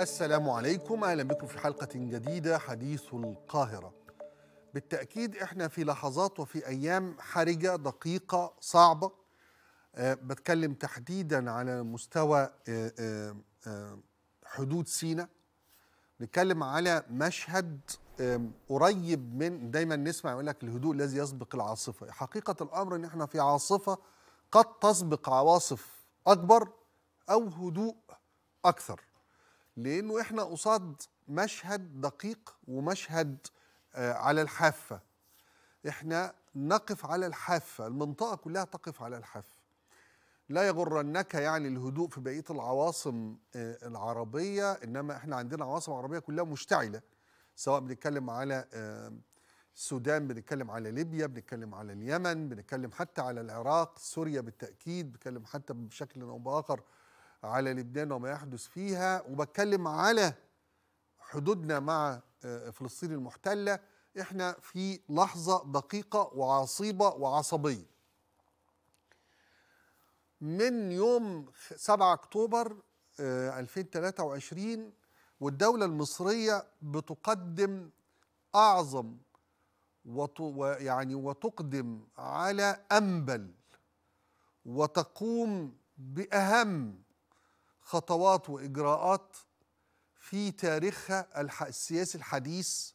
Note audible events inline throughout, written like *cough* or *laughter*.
السلام عليكم أهلا بكم في حلقة جديدة حديث القاهرة. بالتأكيد إحنا في لحظات وفي أيام حرجة دقيقة صعبة. أه بتكلم تحديدا على مستوى أه أه أه حدود سيناء. نتكلم على مشهد أم، قريب من دايما نسمع يقول لك الهدوء الذي يسبق العاصفة. حقيقة الأمر إن إحنا في عاصفة قد تسبق عواصف أكبر أو هدوء أكثر. لأنه إحنا قصاد مشهد دقيق ومشهد آه، على الحافة. إحنا نقف على الحافة المنطقة كلها تقف على الحافة. لا يغرنك يعني الهدوء في بقية العواصم آه، العربية إنما إحنا عندنا عواصم عربية كلها مشتعلة. سواء بنتكلم على آه، السودان بنتكلم على ليبيا بنتكلم على اليمن بنتكلم حتى على العراق سوريا بالتأكيد بنتكلم حتى بشكل أو بآخر على لبنان وما يحدث فيها وبتكلم على حدودنا مع آه، فلسطين المحتلة. إحنا في لحظة دقيقة وعصيبة وعصبية. من يوم 7 أكتوبر آه، 2023 والدولة المصرية بتقدم أعظم وت- ويعني وتقدم على أنبل وتقوم بأهم خطوات وإجراءات في تاريخها السياسي الحديث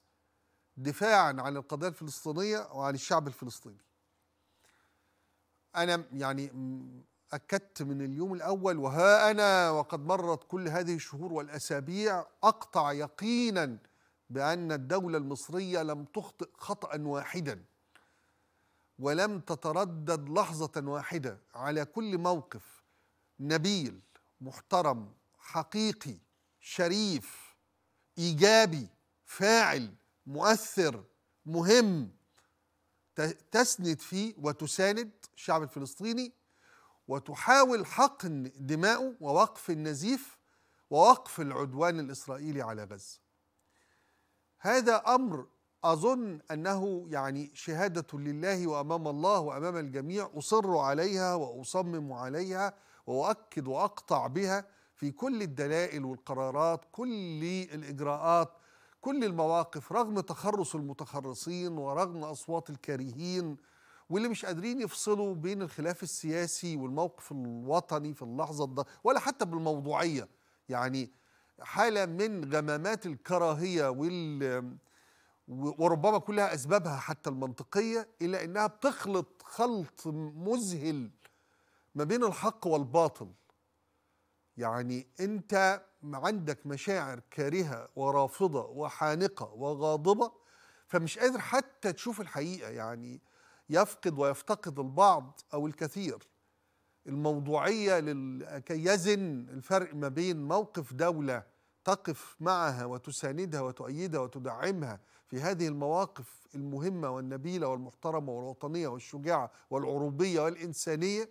دفاعا عن القضية الفلسطينية وعن الشعب الفلسطيني. أنا يعني أكدت من اليوم الأول وها أنا وقد مرت كل هذه الشهور والأسابيع أقطع يقينا بأن الدولة المصرية لم تخطئ خطا واحدا ولم تتردد لحظة واحدة على كل موقف نبيل محترم حقيقي شريف إيجابي فاعل مؤثر مهم تسند فيه وتساند الشعب الفلسطيني وتحاول حقن دمائه ووقف النزيف ووقف العدوان الإسرائيلي على غزة. هذا أمر أظن أنه يعني شهادة لله وأمام الله وأمام الجميع أصر عليها وأصمم عليها وأؤكد وأقطع بها في كل الدلائل والقرارات كل الإجراءات كل المواقف رغم تخرص المتخرصين ورغم أصوات الكارهين واللي مش قادرين يفصلوا بين الخلاف السياسي والموقف الوطني في اللحظة ده ولا حتى بالموضوعية. يعني حالة من غمامات الكراهية وال وربما كلها أسبابها حتى المنطقية الا إنها بتخلط خلط مذهل ما بين الحق والباطل. يعني أنت عندك مشاعر كارهة ورافضة وحانقة وغاضبة فمش قادر حتى تشوف الحقيقة. يعني يفقد ويفتقد البعض أو الكثير. الموضوعية لل- كي يزن الفرق ما بين موقف دولة تقف معها وتساندها وتؤيدها وتدعمها في هذه المواقف المهمة والنبيلة والمحترمة والوطنية والشجاعة والعروبية والإنسانية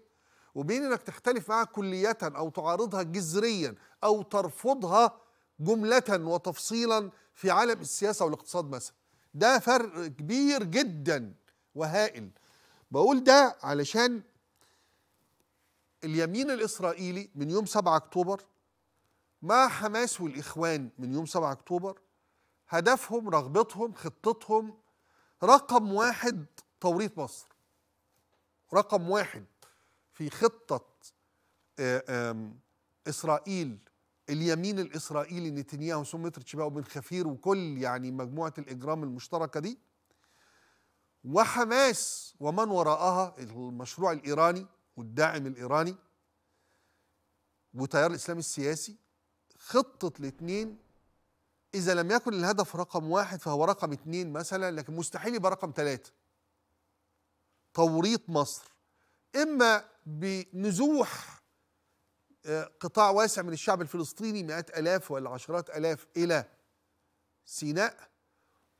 وبين إنك تختلف معها كلية أو تعارضها جذريا أو ترفضها جملة وتفصيلا في عالم السياسة والاقتصاد مثلا. ده فرق كبير جدا وهائل. بقول ده علشان اليمين الإسرائيلي من يوم 7 أكتوبر مع حماس والإخوان من يوم 7 أكتوبر هدفهم رغبتهم خطتهم رقم واحد توريط مصر. رقم واحد. في خطة آه، إسرائيل اليمين الإسرائيلي نتنياهو سمتر شباو بن خفير وكل يعني مجموعة الإجرام المشتركة دي وحماس ومن وراءها المشروع الإيراني والداعم الإيراني وتيار الإسلام السياسي خطة الاثنين إذا لم يكن الهدف رقم واحد فهو رقم اثنين مثلا لكن مستحيل يبقى رقم ثلاثة توريط مصر. إما بنزوح آه، قطاع واسع من الشعب الفلسطيني مئات آلاف ولا عشرات آلاف إلى سيناء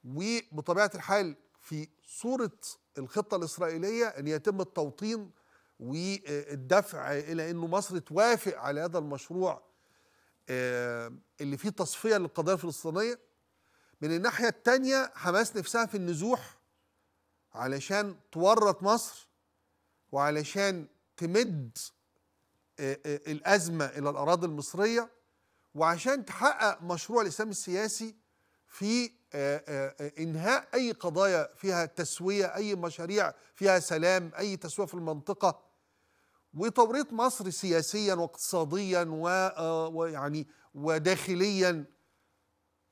وبطبيعة الحال في صورة الخطة الإسرائيلية أن يتم التوطين والدفع إلى أنه مصر توافق على هذا المشروع آه، اللي فيه تصفية للقضية الفلسطينية. من الناحية التانية حماس نفسها في النزوح علشان تورط مصر وعلشان تمد آه، آه، الأزمة إلى الأراضي المصرية وعشان تحقق مشروع الإسلام السياسي في آه، إنهاء أي قضايا فيها تسوية أي مشاريع فيها سلام أي تسوية في المنطقة. وتوريط مصر سياسيا واقتصاديا ويعني وداخليا.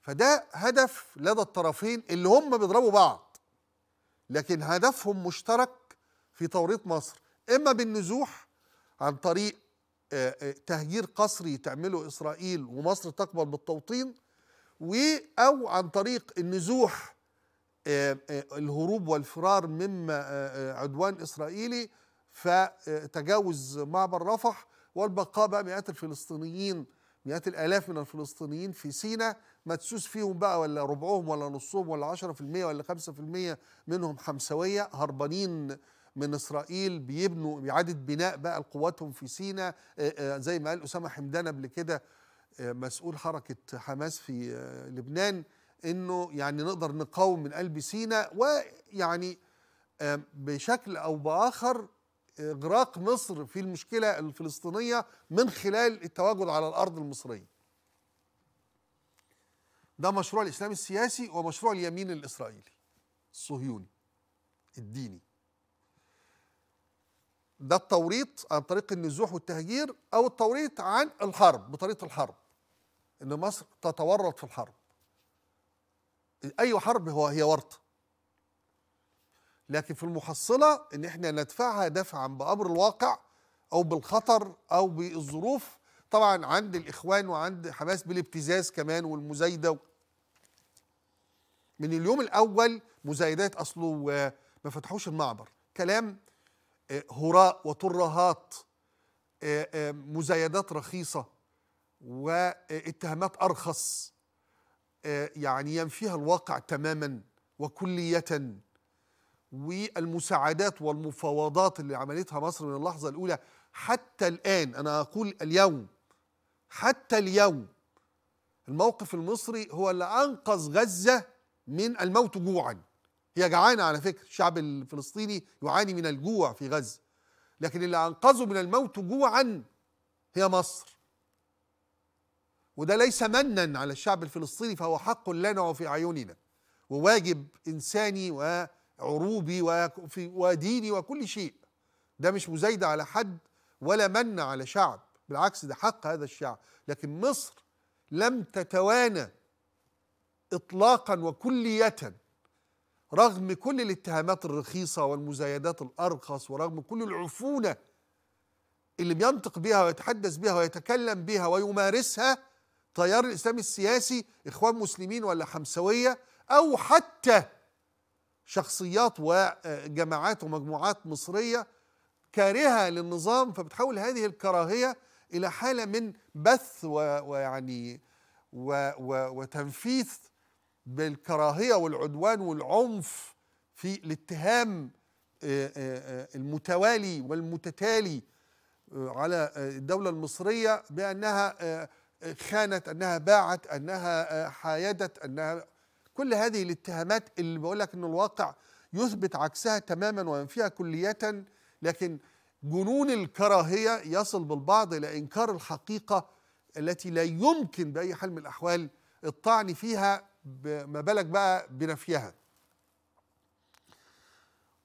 فده هدف لدى الطرفين اللي هم بيضربوا بعض. لكن هدفهم مشترك في توريط مصر إما بالنزوح عن طريق تهجير قسري تعمله إسرائيل ومصر تقبل بالتوطين أو عن طريق النزوح آه، آه، الهروب والفرار مما آه، عدوان إسرائيلي فتجاوز معبر رفح والبقاء بقى مئات الفلسطينيين مئات الآلاف من الفلسطينيين في سيناء مدسوس فيهم بقى ولا ربعهم ولا نصهم ولا 10% ولا 5% منهم حمسوية هربانين من إسرائيل بيبنوا إعادة بناء بقى قواتهم في سيناء زي ما قال أسامة حمدان قبل كده مسؤول حركة حماس في لبنان إنه يعني نقدر نقاوم من قلب سيناء ويعني بشكل أو بآخر إغراق مصر في المشكلة الفلسطينية من خلال التواجد على الأرض المصرية. ده مشروع الإسلام السياسي ومشروع اليمين الإسرائيلي الصهيوني الديني. ده التوريط عن طريق النزوح والتهجير أو التوريط عن الحرب بطريقة الحرب. إن مصر تتورط في الحرب. أي حرب هو هي ورطة. لكن في المحصلة إن إحنا ندفعها دفعا بأمر الواقع أو بالخطر أو بالظروف طبعا عند الإخوان وعند حماس بالابتزاز كمان والمزايدة من اليوم الأول مزايدات أصله ما فتحوش المعبر. كلام هراء وترهات آه، آه، مزايدات رخيصة واتهامات أرخص آه، يعني ينفيها الواقع تماما وكلية. والمساعدات والمفاوضات اللي عملتها مصر من اللحظة الأولى حتى الآن أنا أقول اليوم حتى اليوم الموقف المصري هو اللي أنقذ غزة من الموت جوعا. هي جعانة على فكرة. الشعب الفلسطيني يعاني من الجوع في غزة. لكن اللي أنقذه من الموت جوعا هي مصر. وده ليس منا على الشعب الفلسطيني فهو حق لنا وفي أعيننا. وواجب إنساني وعروبي وديني وكل شيء. ده مش مزايدة على حد ولا من على شعب. بالعكس ده حق هذا الشعب. لكن مصر لم تتوانى إطلاقا وكلية رغم كل الاتهامات الرخيصة والمزايدات الأرخص ورغم كل العفونة اللي بينطق بها ويتحدث بها ويتكلم بها ويمارسها تيار الإسلام السياسي إخوان مسلمين ولا حمسوية أو حتى شخصيات وجماعات ومجموعات مصرية كارهة للنظام فبتحول هذه الكراهية إلى حالة من بث ويعني وتنفيذ بالكراهية والعدوان والعنف في الاتهام المتوالي والمتتالي على الدولة المصرية بأنها خانت أنها باعت أنها آه، حايدت أنها كل هذه الاتهامات اللي بقول لك إن الواقع يثبت عكسها تماما وينفيها كلية لكن جنون الكراهية يصل بالبعض إلى إنكار الحقيقة التي لا يمكن بأي حال من الأحوال الطعن فيها ما بالك بقى بنفيها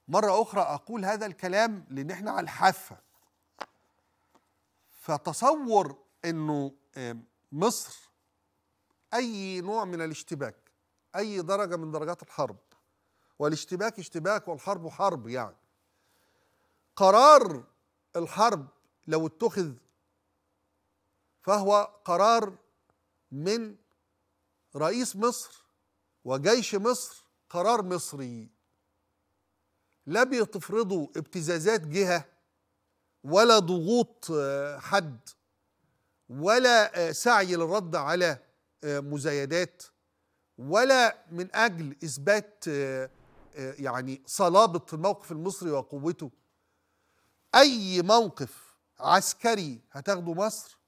مرة أخرى أقول هذا الكلام لأن إحنا على الحافة. فتصور أنه مصر أي نوع من الاشتباك أي درجة من درجات الحرب والاشتباك اشتباك والحرب حرب يعني. قرار الحرب لو اتخذ فهو قرار من رئيس مصر وجيش مصر قرار مصري. لا بيتفرضوا ابتزازات جهة ولا ضغوط آه، حد ولا سعي للرد على مزايدات ولا من أجل إثبات يعني صلابة الموقف المصري وقوته. أي موقف عسكري هتاخده مصر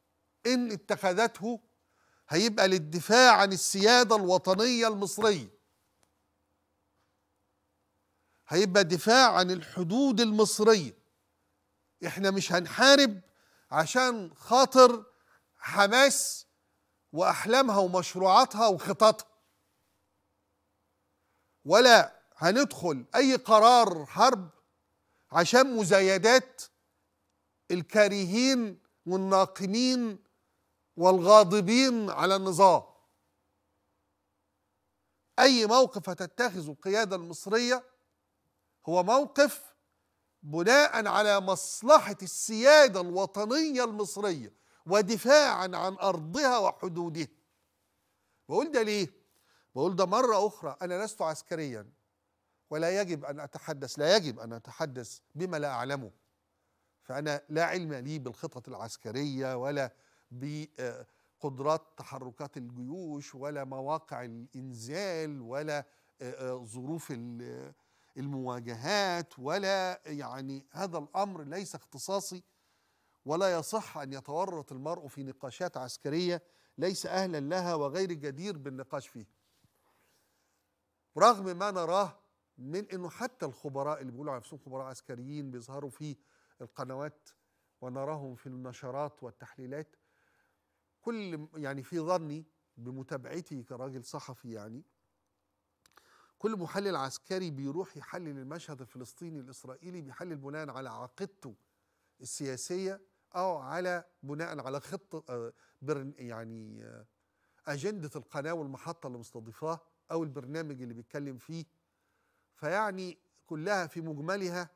إن اتخذته هيبقى للدفاع عن السيادة الوطنية المصرية. هيبقى دفاع عن الحدود المصرية. إحنا مش هنحارب عشان خاطر حماس وأحلامها ومشروعاتها وخططها. ولا هندخل أي قرار حرب عشان مزايدات الكارهين والناقمين والغاضبين على النظام. أي موقف هتتخذه القيادة المصرية هو موقف بناء على مصلحة السيادة الوطنية المصرية ودفاعا عن أرضها وحدودها. بقول ده ليه؟ بقول ده مرة أخرى أنا لست عسكريا ولا يجب أن أتحدث لا يجب أن أتحدث بما لا أعلمه. فأنا لا علم لي بالخطط العسكرية ولا بقدرات تحركات الجيوش ولا مواقع الإنزال ولا ظروف المواجهات ولا يعني هذا الأمر ليس اختصاصي ولا يصح أن يتورط المرء في نقاشات عسكرية ليس أهلا لها وغير جدير بالنقاش فيها. رغم ما نراه من إنه حتى الخبراء اللي بيقولوا على نفسهم خبراء عسكريين بيظهروا في القنوات ونراهم في النشرات والتحليلات كل يعني في ظني بمتابعتي كراجل صحفي يعني كل محلل عسكري بيروح يحلل المشهد الفلسطيني الإسرائيلي بيحلل بناء على عقيدته السياسية أو على بناء على خطة يعني أجندة القناة والمحطة اللي مستضيفاه أو البرنامج اللي بيتكلم فيه. فيعني كلها في مجملها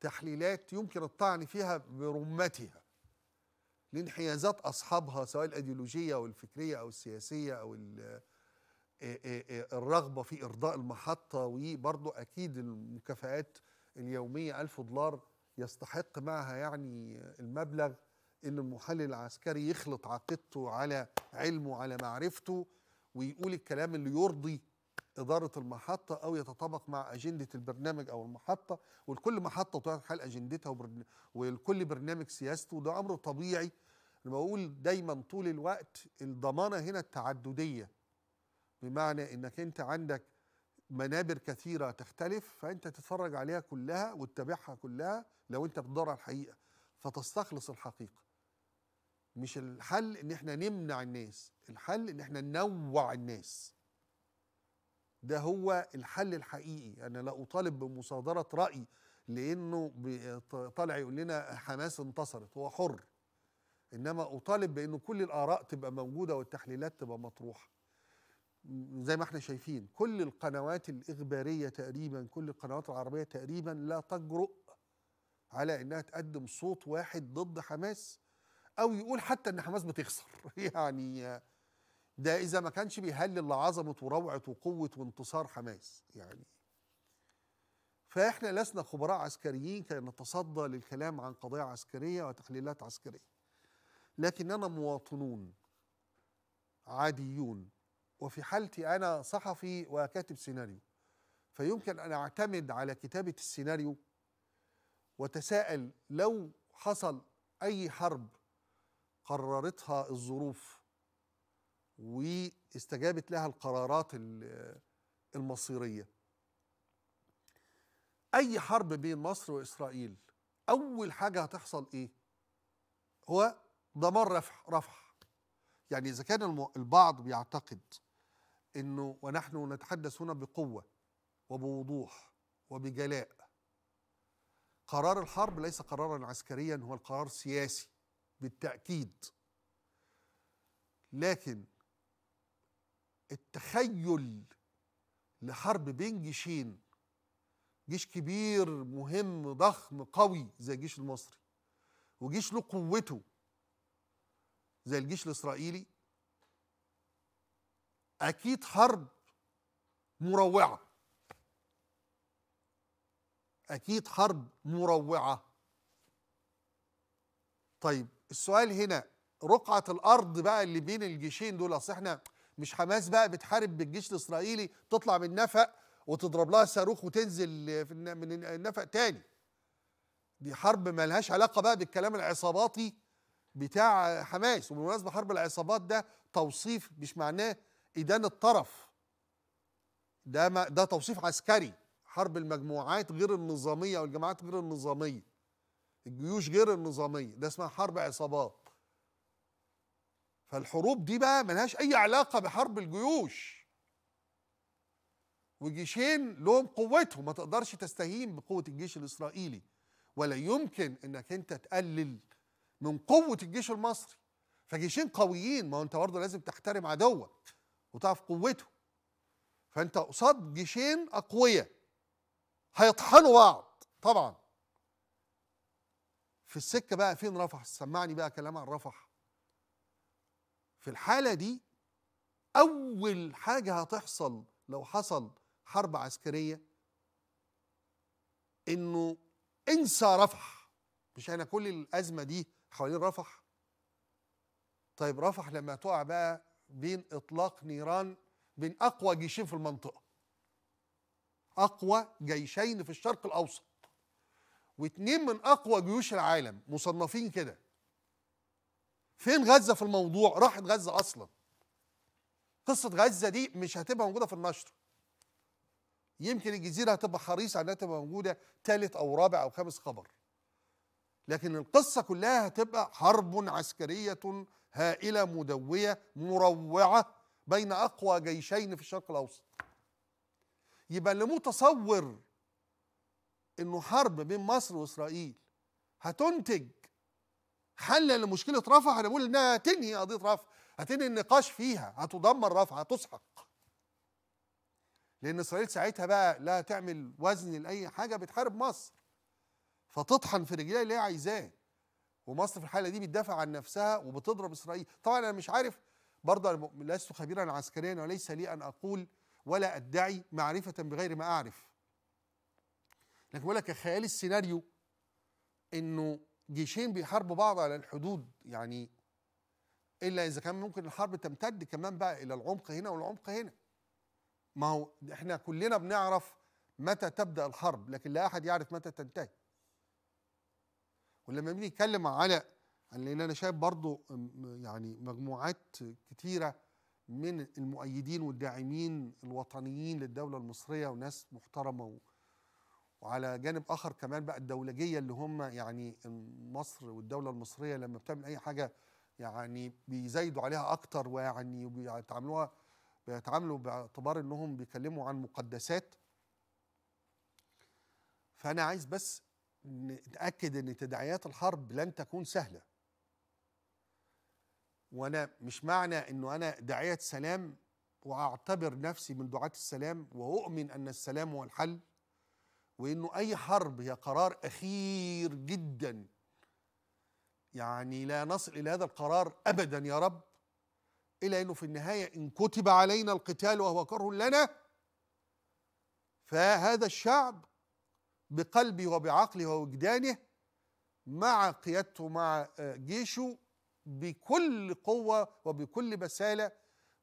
تحليلات يمكن الطعن فيها برمتها. لانحيازات أصحابها سواء الإيديولوجية أو الفكرية أو السياسية أو الرغبة في إرضاء المحطة وبرضه أكيد المكافآت اليومية ألف دولار يستحق معها يعني المبلغ إن المحلل العسكري يخلط عقيدته على علمه على معرفته ويقول الكلام اللي يرضي إدارة المحطة أو يتطابق مع أجندة البرنامج أو المحطة ولكل محطة تعرف حال أجندتها ولكل برنامج سياسته وده أمر طبيعي أنا بقول دايما طول الوقت الضمانة هنا التعددية بمعنى إنك أنت عندك منابر كثيرة تختلف فأنت تتفرج عليها كلها وتتابعها كلها لو أنت بتدور على الحقيقة. فتستخلص الحقيقة. مش الحل إن إحنا نمنع الناس الحل إن إحنا ننوع الناس. ده هو الحل الحقيقي. أنا لا أطالب بمصادرة رأي لأنه طالع يقول لنا حماس انتصرت هو حر. إنما أطالب بانه كل الآراء تبقى موجودة والتحليلات تبقى مطروحة. زي ما إحنا شايفين كل القنوات الإخبارية تقريبا كل القنوات العربية تقريبا لا تجرؤ على إنها تقدم صوت واحد ضد حماس أو يقول حتى إن حماس بتخسر. *laughs* يعني ده إذا ما كانش بيهلل لعظمه وروعة وقوة وانتصار حماس. يعني فإحنا لسنا خبراء عسكريين كي نتصدى للكلام عن قضايا عسكرية وتحليلات عسكرية. لكننا مواطنون عاديون وفي حالتي أنا صحفي وكاتب سيناريو. فيمكن أن أعتمد على كتابة السيناريو وتساءل لو حصل أي حرب قررتها الظروف واستجابت لها القرارات المصيرية. أي حرب بين مصر وإسرائيل أول حاجة هتحصل إيه؟ هو ضمان رفع رفع يعني إذا كان البعض بيعتقد إنه ونحن نتحدث هنا بقوة وبوضوح وبجلاء قرار الحرب ليس قرارا عسكريا هو القرار سياسي بالتأكيد. لكن التخيل لحرب بين جيشين جيش كبير مهم ضخم قوي زي الجيش المصري وجيش له قوته زي الجيش الإسرائيلي أكيد حرب مروعة. أكيد حرب مروعة. طيب السؤال هنا رقعة الأرض بقى اللي بين الجيشين دول أصل إحنا مش حماس بقى بتحارب بالجيش الإسرائيلي تطلع من نفق وتضرب لها صاروخ وتنزل من النفق تاني. دي حرب ملهاش علاقة بقى بالكلام العصاباتي بتاع حماس. وبالمناسبه حرب العصابات ده توصيف مش معناه إدانة طرف. ده ما ده توصيف عسكري. حرب المجموعات غير النظامية أو الجماعات غير النظامية. الجيوش غير النظامية. ده اسمها حرب عصابات. فالحروب دي بقى ملهاش أي علاقة بحرب الجيوش. وجيشين لهم قوتهم. ما تقدرش تستهين بقوة الجيش الإسرائيلي. ولا يمكن إنك أنت تقلل من قوة الجيش المصري. فجيشين قويين ما هو انت برضه لازم تحترم عدوك وتعرف قوته. فانت قصاد جيشين أقوياء. هيطحنوا بعض طبعا. في السكة بقى فين رفح؟ سمعني بقى كلام عن رفح. في الحالة دي أول حاجة هتحصل لو حصل حرب عسكرية إنه انسى رفح. مش إحنا كل الأزمة دي حوالين رفح. طيب رفح لما تقع بقى بين إطلاق نيران بين أقوى جيشين في المنطقة. أقوى جيشين في الشرق الأوسط. واتنين من أقوى جيوش العالم مصنفين كده. فين غزة في الموضوع؟ راحت غزة أصلا. قصة غزة دي مش هتبقى موجودة في النشر. يمكن الجزيرة هتبقى حريصة إنها تبقى موجودة ثالث أو رابع أو خامس خبر لكن القصة كلها هتبقى حرب عسكرية هائلة مدوية مروعة بين أقوى جيشين في الشرق الأوسط. يبقى اللي متصور إنه حرب بين مصر وإسرائيل هتنتج حل لمشكلة رفح أنا بقول إنها تنهي قضية رفح؟ هتنهي النقاش فيها هتدمر رفح هتسحق لأن إسرائيل ساعتها بقى لا تعمل وزن لأي حاجة بتحارب مصر. فتطحن في رجليها اللي هي عايزاه. ومصر في الحالة دي بتدافع عن نفسها وبتضرب إسرائيل. طبعا أنا مش عارف برضه لست خبيرا عسكريا وليس لي أن أقول ولا أدعي معرفة بغير ما أعرف. لكن بقول لك خيال السيناريو إنه جيشين بيحاربوا بعض على الحدود يعني إلا إذا كان ممكن الحرب تمتد كمان بقى إلى العمق هنا والعمق هنا. ما هو إحنا كلنا بنعرف متى تبدأ الحرب لكن لا أحد يعرف متى تنتهي. ولما بنيجي نتكلم على لأن أنا شايف برضو يعني مجموعات كتيرة من المؤيدين والداعمين الوطنيين للدولة المصرية وناس محترمة و وعلى جانب آخر كمان بقى الدولجية اللي هم يعني مصر والدولة المصرية لما بتعمل أي حاجة يعني بيزايدوا عليها أكتر ويعني بيتعاملوها بيتعاملوا باعتبار إنهم بيتكلموا عن مقدسات. فأنا عايز بس نتاكد إن تداعيات الحرب لن تكون سهلة. وأنا مش معنى إنه أنا داعية سلام وأعتبر نفسي من دعاة السلام وأؤمن أن السلام هو الحل وإنه أي حرب هي قرار أخير جدا. يعني لا نصل إلى هذا القرار ابدا يا رب إلا إنه في النهاية إن كتب علينا القتال وهو كره لنا فهذا الشعب بقلبه وبعقله ووجدانه مع قيادته مع جيشه بكل قوة وبكل بسالة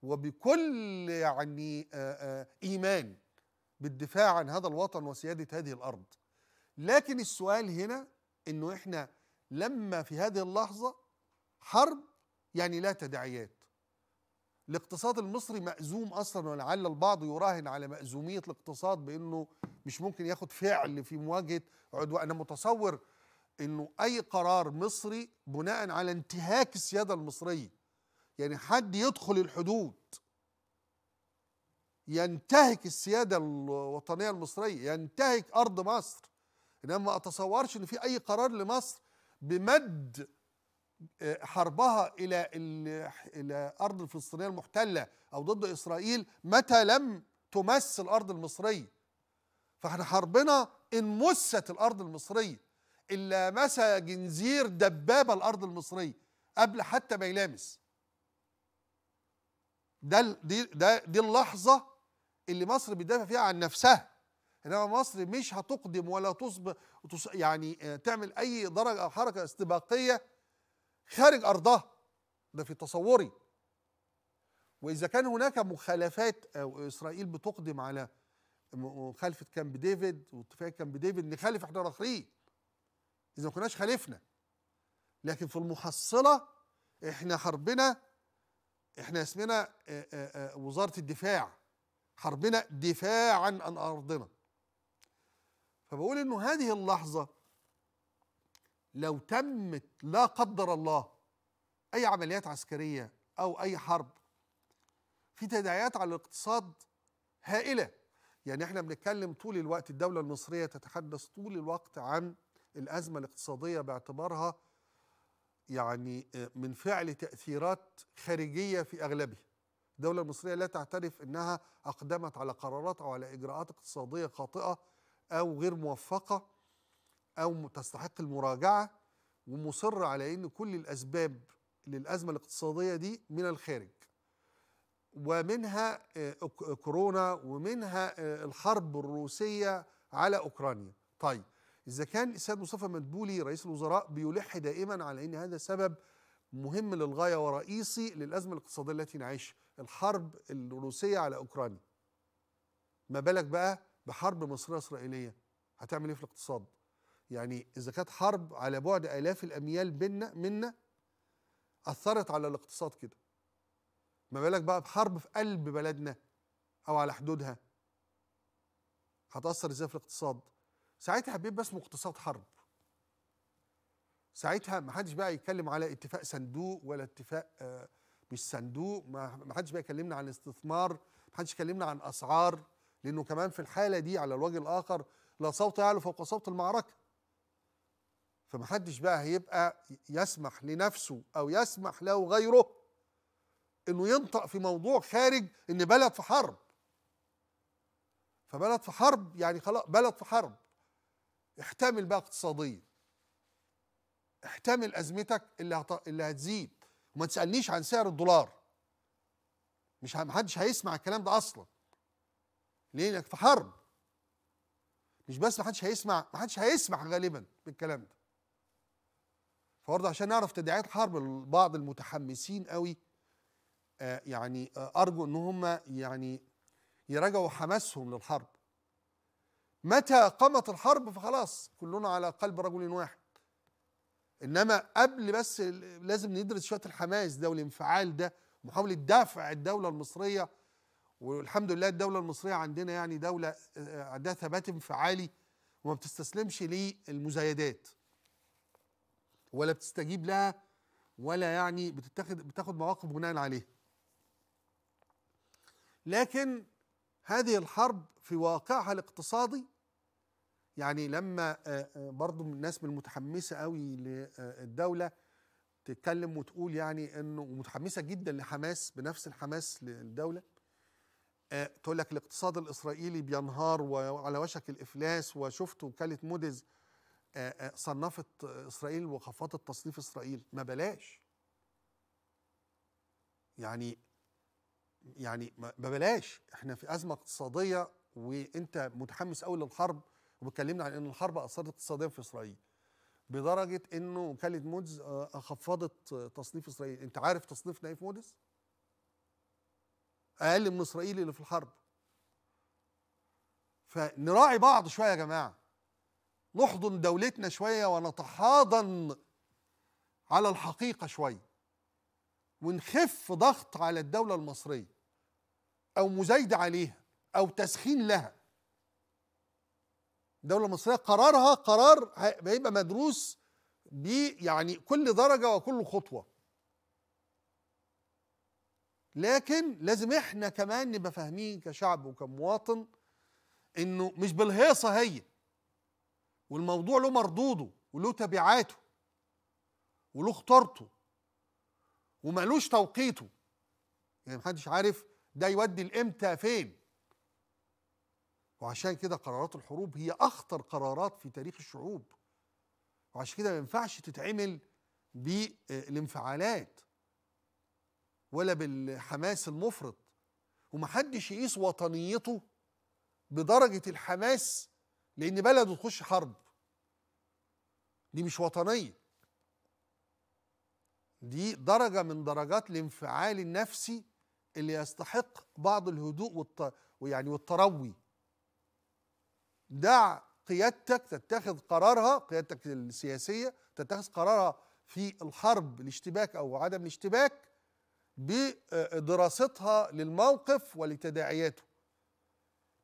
وبكل يعني إيمان بالدفاع عن هذا الوطن وسيادة هذه الأرض. لكن السؤال هنا إنه إحنا لما في هذه اللحظة حرب يعني لا تداعيات. الاقتصاد المصري مأزوم أصلا ولعل البعض يراهن على مأزومية الاقتصاد بإنه مش ممكن ياخد فعل في مواجهة عدوان. أنا متصور إنه أي قرار مصري بناء على انتهاك السيادة المصرية يعني حد يدخل الحدود ينتهك السيادة الوطنية المصرية ينتهك أرض مصر. انما ما أتصورش إن في أي قرار لمصر بمد حربها إلى إلى أرض الفلسطينية المحتلة أو ضد إسرائيل متى لم تمس الأرض المصرية. فاحنا حربنا ان مست الأرض المصرية الا مسى جنزير دبابة الأرض المصرية قبل حتى ما يلامس. ده دي ده دي اللحظة اللي مصر بتدافع فيها عن نفسها. إنما مصر مش هتقدم ولا تصب يعني تعمل أي درجة أو حركة استباقية خارج أرضها. ده في تصوري. وإذا كان هناك مخالفات أو إسرائيل بتقدم على مخالفة كامب ديفيد واتفاق كامب ديفيد نخالف إحنا الأخرين. إذا ما كناش خالفنا. لكن في المحصلة إحنا حربنا إحنا اسمنا وزارة الدفاع. حربنا دفاعا عن أرضنا. فبقول إنه هذه اللحظة لو تمت لا قدر الله أي عمليات عسكرية أو أي حرب في تداعيات على الاقتصاد هائلة. يعني إحنا بنتكلم طول الوقت الدولة المصرية تتحدث طول الوقت عن الأزمة الاقتصادية باعتبارها يعني من فعل تأثيرات خارجية في أغلبها. الدولة المصرية لا تعترف إنها أقدمت على قرارات أو على إجراءات اقتصادية خاطئة أو غير موفقة أو تستحق المراجعة ومصر على إن كل الأسباب للأزمة الاقتصادية دي من الخارج. ومنها كورونا ومنها الحرب الروسية على أوكرانيا. طيب إذا كان السيد مصطفى مدبولي رئيس الوزراء بيلح دائما على إن هذا سبب مهم للغاية ورئيسي للأزمة الاقتصادية التي نعيشها الحرب الروسية على أوكرانيا. ما بالك بقى بحرب مصرية إسرائيلية؟ هتعمل إيه في الاقتصاد؟ يعني إذا كانت حرب على بعد آلاف الأميال بينا منا أثرت على الاقتصاد كده. ما بالك بقى بحرب في قلب بلدنا أو على حدودها؟ هتأثر إزاي في الاقتصاد؟ ساعتها بيبقى اسمه اقتصاد حرب. ساعتها ما حدش بقى يتكلم على اتفاق صندوق ولا اتفاق آه مش صندوق ما حدش بقى يكلمنا عن استثمار ما حدش يكلمنا عن أسعار لأنه كمان في الحالة دي على الوجه الآخر لا صوت يعلو فوق صوت المعركة. فما حدش بقى هيبقى يسمح لنفسه أو يسمح له غيره. إنه ينطق في موضوع خارج إن بلد في حرب. فبلد في حرب يعني خلاص بلد في حرب. احتمل بقى اقتصاديا. احتمل أزمتك اللي هت... اللي هتزيد. وما تسألنيش عن سعر الدولار. مش محدش هيسمع الكلام ده أصلا. ليه لأنك في حرب. مش بس محدش هيسمع محدش هيسمع غالبا بالكلام ده. فبرضه عشان نعرف تداعيات الحرب البعض المتحمسين قوي يعني آه أرجو إن هم يعني يراجعوا حماسهم للحرب. متى قامت الحرب فخلاص كلنا على قلب رجل واحد. إنما قبل بس لازم ندرس شوية الحماس ده والانفعال ده محاولة دفع الدولة المصرية. والحمد لله الدولة المصرية عندنا يعني دولة عندها ثبات انفعالي وما بتستسلمش للمزايدات. ولا بتستجيب لها ولا يعني بتتخذ بتاخد مواقف بناء عليها. لكن هذه الحرب في واقعها الاقتصادي يعني لما برضو الناس من المتحمسة قوي للدولة تتكلم وتقول يعني إنه متحمسة جدا لحماس بنفس الحماس للدولة تقول لك الاقتصاد الإسرائيلي بينهار وعلى وشك الإفلاس وشفت وكالة موديز صنفت إسرائيل وخفضت تصنيف إسرائيل. ما بلاش. يعني يعني ما بلاش. إحنا في أزمة اقتصادية وانت متحمس قوي للحرب وبتكلمنا عن إن الحرب أثرت اقتصاديا في إسرائيل. بدرجة إنه وكاله مودز خفضت تصنيف إسرائيل. أنت عارف تصنيفنا إيه في مودز؟ أقل من إسرائيل اللي في الحرب. فنراعي بعض شوية يا جماعة. نحضن دولتنا شوية ونتحاضن على الحقيقة شوية. ونخف ضغط على الدولة المصرية أو مزايدة عليها أو تسخين لها. الدولة المصرية قرارها قرار هيبقى مدروس يعني كل درجة وكل خطوة. لكن لازم إحنا كمان نبقى فاهمين كشعب وكمواطن إنه مش بالهيصة هي. والموضوع له مردوده وله تبعاته وله خطورته. ومالوش توقيته. يعني محدش عارف ده يودي الامتى فين. وعشان كده قرارات الحروب هي أخطر قرارات في تاريخ الشعوب. وعشان كده ما ينفعش تتعمل بالانفعالات ولا بالحماس المفرط. ومحدش يقيس وطنيته بدرجة الحماس لأن بلده تخش حرب. دي مش وطنية. دي درجة من درجات الانفعال النفسي اللي يستحق بعض الهدوء والت... ويعني والتروي. دع قيادتك تتخذ قرارها قيادتك السياسية تتخذ قرارها في الحرب الاشتباك أو عدم الاشتباك بدراستها للموقف ولتداعياته.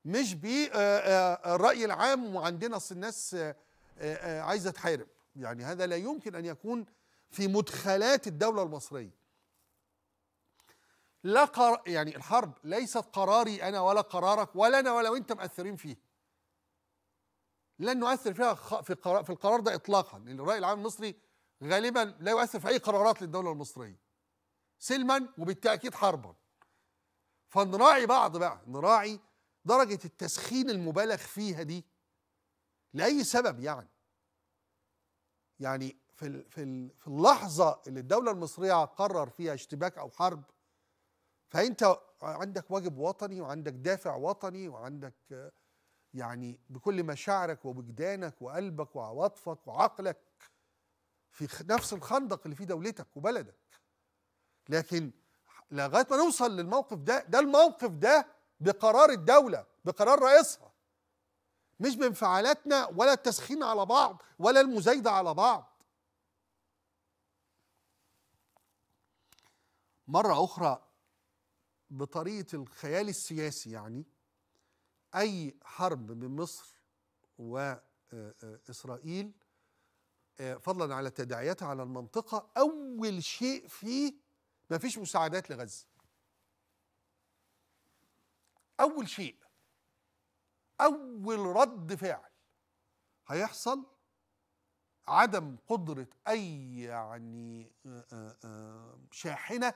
مش بالرأي العام وعندنا الناس عايزة تحارب. يعني هذا لا يمكن أن يكون في مدخلات الدولة المصرية. لا قر... يعني الحرب ليست قراري أنا ولا قرارك ولا أنا ولا انت مأثرين فيه. لن نؤثر فيها في القرار, في القرار ده اطلاقا. لأن الرأي العام المصري غالبا لا يؤثر في أي قرارات للدولة المصرية. سلما وبالتأكيد حربا. فنراعي بعض بقى نراعي درجة التسخين المبالغ فيها دي لأي سبب يعني. يعني في في في اللحظة اللي الدولة المصرية قرر فيها اشتباك أو حرب فأنت عندك واجب وطني وعندك دافع وطني وعندك يعني بكل مشاعرك ووجدانك وقلبك وعواطفك وعقلك في نفس الخندق اللي فيه دولتك وبلدك. لكن لغاية ما نوصل للموقف ده ده الموقف ده بقرار الدولة بقرار رئيسها. مش بانفعالاتنا ولا التسخين على بعض ولا المزايدة على بعض. مرة أخرى بطريقة الخيال السياسي يعني أي حرب بين مصر واسرائيل فضلا على تداعياتها على المنطقة أول شيء فيه ما فيش مساعدات لغزة. أول شيء أول رد فعل هيحصل عدم قدرة أي يعني شاحنة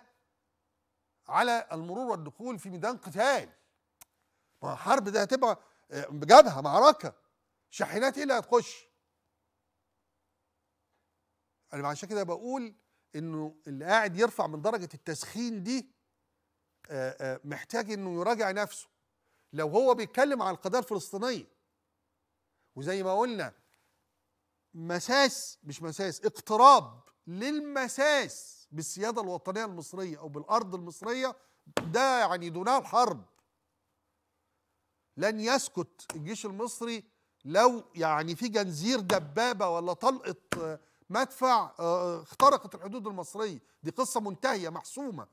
على المرور والدخول في ميدان قتال. ما حرب ده هتبقى جبهة معركة. شاحنات إيه اللي هتخش؟ أنا عشان كده بقول إنه اللي قاعد يرفع من درجة التسخين دي محتاج إنه يراجع نفسه. لو هو بيتكلم عن القضية الفلسطينية وزي ما قلنا مساس مش مساس اقتراب للمساس. بالسيادة الوطنية المصرية أو بالأرض المصرية ده يعني دونها الحرب. لن يسكت الجيش المصري لو يعني في جنزير دبابة ولا طلقة مدفع اخترقت الحدود المصرية. دي قصة منتهية محسومة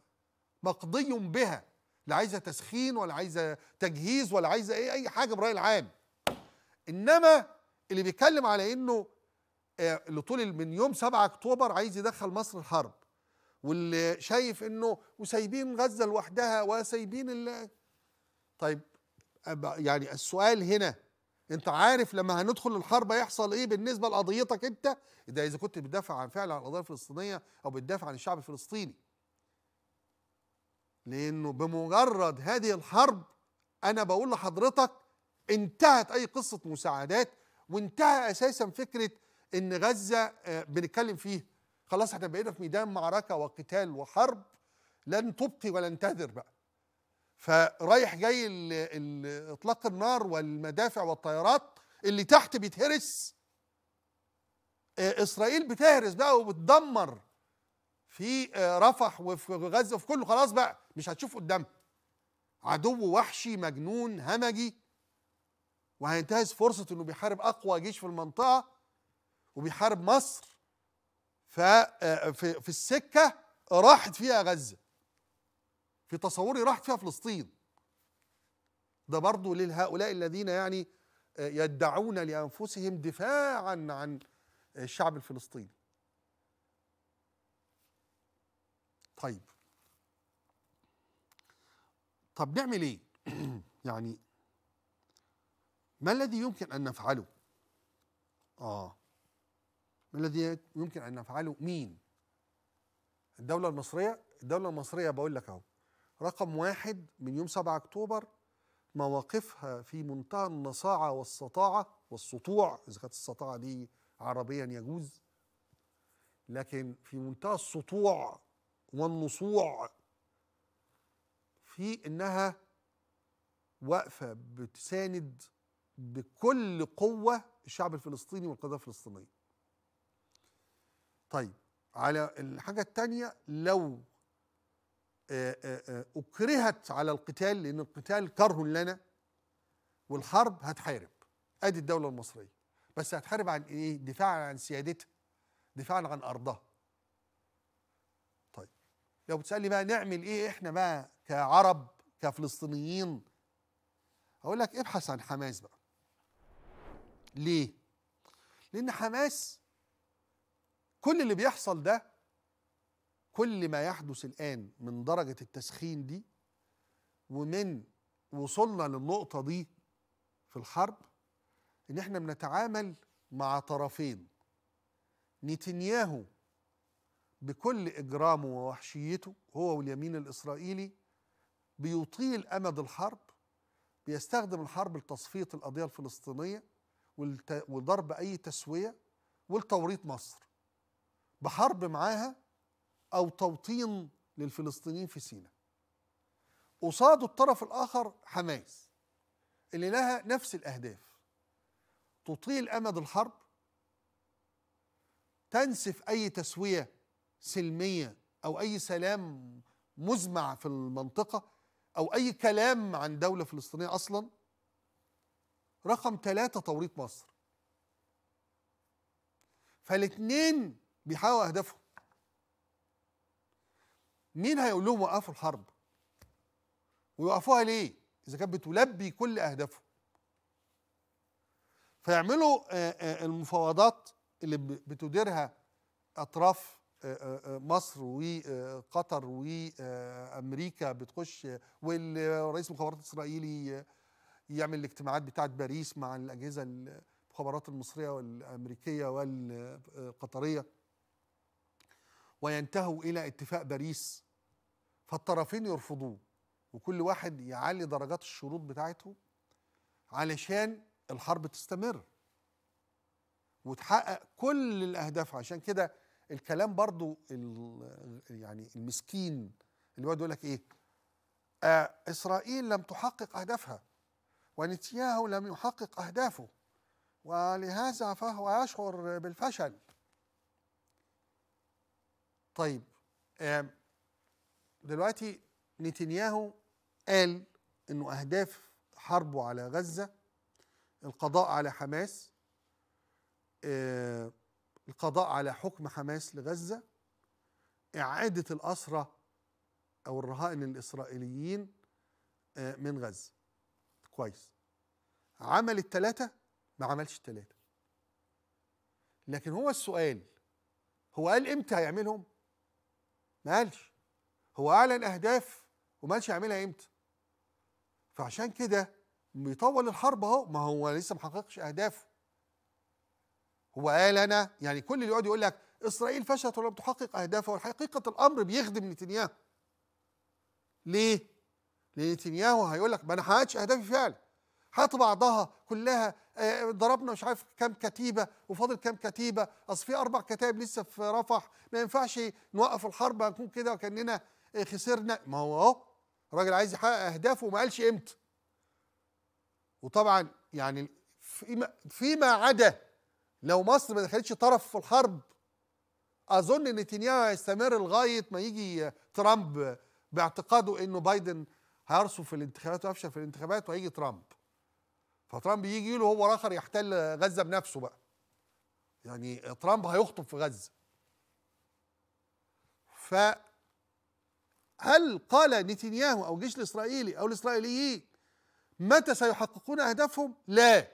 مقضي بها. لا عايزة تسخين ولا عايزة تجهيز ولا عايزة إيه أي حاجة برأي العام. إنما اللي بيتكلم على إنه اللي طول من يوم 7 أكتوبر عايز يدخل مصر الحرب. واللي شايف إنه وسايبين غزة لوحدها وسايبين ال. طيب يعني السؤال هنا أنت عارف لما هندخل الحرب هيحصل إيه بالنسبة لقضيتك أنت؟ ده إذا كنت بتدافع عن فعلا عن القضية الفلسطينية أو بتدافع عن الشعب الفلسطيني. لأنه بمجرد هذه الحرب أنا بقول لحضرتك انتهت أي قصة مساعدات وانتهى أساسا فكرة إن غزة بنتكلم فيه خلاص إحنا بقينا في ميدان معركة وقتال وحرب لن تبقي ولن تذر بقى. فرايح جاي اطلاق النار والمدافع والطيارات اللي تحت بيتهرس. إسرائيل بتهرس بقى وبتدمر في رفح وفي غزة وفي كله. خلاص بقى مش هتشوف قدامها عدو وحشي مجنون همجي. وهينتهز فرصة إنه بيحارب أقوى جيش في المنطقة وبيحارب مصر. ففي في السكة راحت فيها غزة. في تصوري راحت فيها فلسطين. ده برضو لهؤلاء الذين يعني يدعون لأنفسهم دفاعا عن الشعب الفلسطيني. طيب. طب نعمل إيه؟ *clears throat* يعني ما الذي يمكن أن نفعله؟ آه. ما الذي يمكن أن نفعله مين الدولة المصرية الدولة المصرية بقول لك أهو رقم واحد من يوم 7 أكتوبر مواقفها في منتهى النصاعة والسطاعة والسطوع إذا كانت السطاعة دي عربيا يجوز لكن في منتهى السطوع والنصوع في إنها واقفة بتساند بكل قوة الشعب الفلسطيني والقضية الفلسطينية. طيب على الحاجة الثانية لو أكرهت على القتال لأن القتال كره لنا والحرب هتحارب. أدي الدولة المصرية. بس هتحارب عن إيه؟ دفاعا عن سيادتها دفاعا عن أرضها. لو بتسألني بقى نعمل إيه؟ إحنا بقى كعرب كفلسطينيين. أقول لك ابحث عن حماس بقى. ليه؟ لأن حماس كل اللي بيحصل ده كل ما يحدث الآن من درجة التسخين دي ومن وصلنا للنقطة دي في الحرب إن إحنا بنتعامل مع طرفين. نتنياهو بكل إجرامه ووحشيته هو واليمين الإسرائيلي بيطيل أمد الحرب بيستخدم الحرب لتصفية القضية الفلسطينية وضرب أي تسوية ولتوريط مصر. بحرب معاها أو توطين للفلسطينيين في سيناء. قصاد الطرف الآخر حماس اللي لها نفس الأهداف تطيل أمد الحرب تنسف أي تسوية سلمية أو أي سلام مزمع في المنطقة أو أي كلام عن دولة فلسطينية أصلا. رقم ثلاثة توريط مصر. فالاثنين بيحققوا أهدافهم. مين هيقول لهم وقفوا الحرب؟ ويوقفوها ليه؟ إذا كانت بتلبي كل أهدافهم. فيعملوا المفاوضات اللي بتديرها أطراف مصر وقطر وامريكا بتخش والرئيس المخابرات الاسرائيلي يعمل الاجتماعات بتاعه باريس مع الأجهزة المخابرات المصرية والأمريكية والقطرية. وينتهوا إلى اتفاق باريس. فالطرفين يرفضوه وكل واحد يعلي درجات الشروط بتاعته علشان الحرب تستمر وتحقق كل الأهداف. عشان كده الكلام برضو يعني المسكين اللي بيقعد يقول لك إيه؟ آه إسرائيل لم تحقق أهدافها ونتياهو لم يحقق أهدافه ولهذا فهو يشعر بالفشل. طيب دلوقتي نتنياهو قال إنه أهداف حربه على غزة القضاء على حماس القضاء على حكم حماس لغزة إعادة الأسرى أو الرهائن الإسرائيليين من غزة. كويس. عمل التلاتة؟ ما عملش التلاتة. لكن هو السؤال هو قال إمتى هيعملهم؟ ما قالش. هو أعلن أهداف وما قالش هيعملها إمتى؟ فعشان كده بيطول الحرب أهو. ما هو لسه ما حققش أهدافه. هو قال أنا يعني كل اللي يقعد يقول لك إسرائيل فشلت ولم تحقق أهدافها والحقيقة الأمر بيخدم نتنياهو. ليه؟ لأن نتنياهو هيقول لك ما أنا حققتش أهدافي فعلا. حققت بعضها كلها ضربنا مش عارف كام كتيبة وفاضل كام كتيبة. أصل في أربع كتائب لسه في رفح. ما ينفعش نوقف الحرب هنكون كده وكأننا آه خسرنا. ما هو أهو الراجل عايز يحقق أهدافه وما قالش إمتى. وطبعا يعني فيما فيما عدا لو مصر ما دخلتش طرف في الحرب أظن نتنياهو هيستمر لغاية ما يجي ترامب باعتقاده إنه بايدن هيرسو في الانتخابات ويفشل في الانتخابات وهيجي ترامب. فترامب يجي له هو اخر يحتل غزة بنفسه بقى. يعني ترامب هيخطب في غزة. ف هل قال نتنياهو أو الجيش الإسرائيلي أو الإسرائيليين متى سيحققون أهدافهم؟ لا.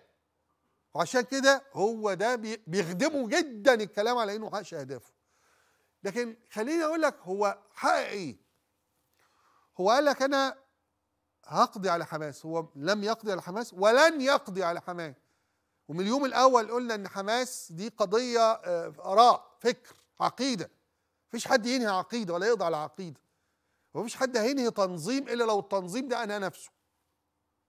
وعشان كده هو ده بيخدمه جدا الكلام على إنه حقق أهدافه. لكن خليني أقول لك هو حقق إيه؟ هو قال لك أنا هقضي على حماس. هو لم يقضي على حماس ولن يقضي على حماس. ومن اليوم الأول قلنا إن حماس دي قضية آراء فكر عقيدة. مفيش حد ينهي عقيدة ولا يقضي على عقيدة. ومفيش حد هينهي تنظيم إلا لو التنظيم ده أنا نفسه.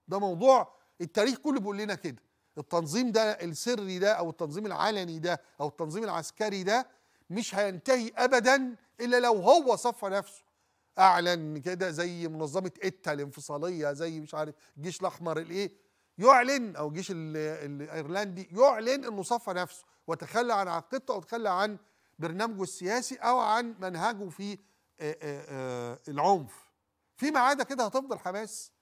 ده موضوع التاريخ كله بيقول لنا كده. التنظيم ده السري ده أو التنظيم العلني ده أو التنظيم العسكري ده مش هينتهي ابدا إلا لو هو صفى نفسه. أعلن كده زي منظمة اتا الانفصالية زي مش عارف الجيش الأحمر الايه يعلن أو الجيش الإيرلندي يعلن إنه صفى نفسه وتخلى عن عقيدته أو تخلى عن برنامجه السياسي أو عن منهجه في العنف فيما عدا كده هتفضل حماس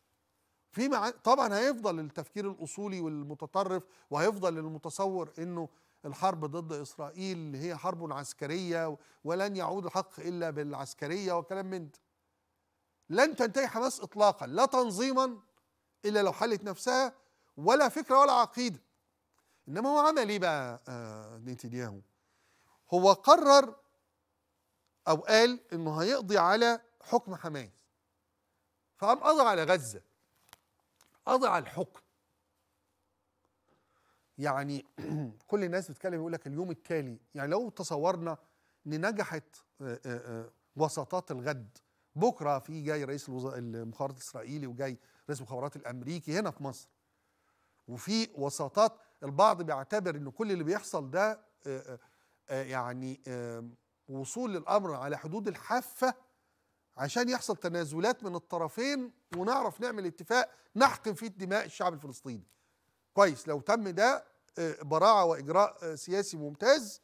فيما طبعا هيفضل التفكير الأصولي والمتطرف وهيفضل المتصور إنه الحرب ضد إسرائيل هي حرب عسكرية ولن يعود الحق إلا بالعسكرية وكلام من ده. لن تنتهي حماس اطلاقا لا تنظيما إلا لو حلت نفسها ولا فكرة ولا عقيدة. إنما هو عمل إيه بقى آه نتنياهو؟ هو قرر أو قال إنه هيقضي على حكم حماس فقام قضى على غزة قضى على الحكم يعني *clears throat* كل الناس بتتكلم يقول لك اليوم التالي يعني لو تصورنا إن نجحت آه، آه، وساطات الغد بكرة في جاي رئيس المخابرات الإسرائيلي وجاي رئيس المخابرات الأمريكي هنا في مصر. وفي وساطات البعض بيعتبر إن كل اللي بيحصل ده يعني وصول الامر على حدود الحافة عشان يحصل تنازلات من الطرفين ونعرف نعمل اتفاق نحقن فيه دماء الشعب الفلسطيني. كويس لو تم ده براعة وإجراء سياسي ممتاز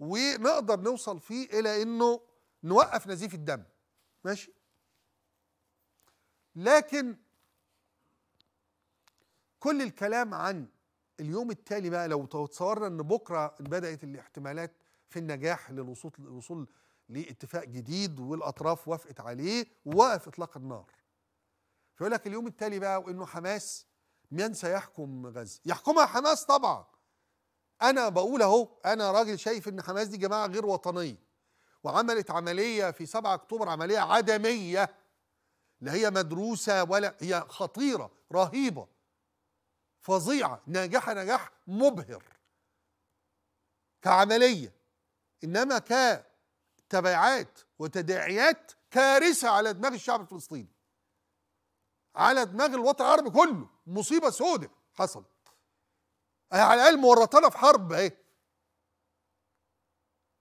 ونقدر نوصل فيه إلى إنه نوقف نزيف الدم. ماشي. لكن كل الكلام عن اليوم التالي بقى لو تصورنا إن بكرة بدأت الاحتمالات في النجاح للوصول الوصول لاتفاق جديد والأطراف وافقت عليه ووقف إطلاق النار. فيقول لك اليوم التالي بقى وإنه حماس من سيحكم غزة؟ يحكمها حماس طبعا. أنا بقول أهو أنا راجل شايف إن حماس دي جماعة غير وطنية. وعملت عملية في 7 أكتوبر عملية عدمية لا هي مدروسة ولا هي خطيرة رهيبة فظيعة ناجحة نجاح مبهر. كعملية إنما كتبعات وتداعيات كارثة على دماغ الشعب الفلسطيني. على دماغ الوطن العربي كله مصيبة سودة حصلت. على الأقل مورطانا في حرب أهي.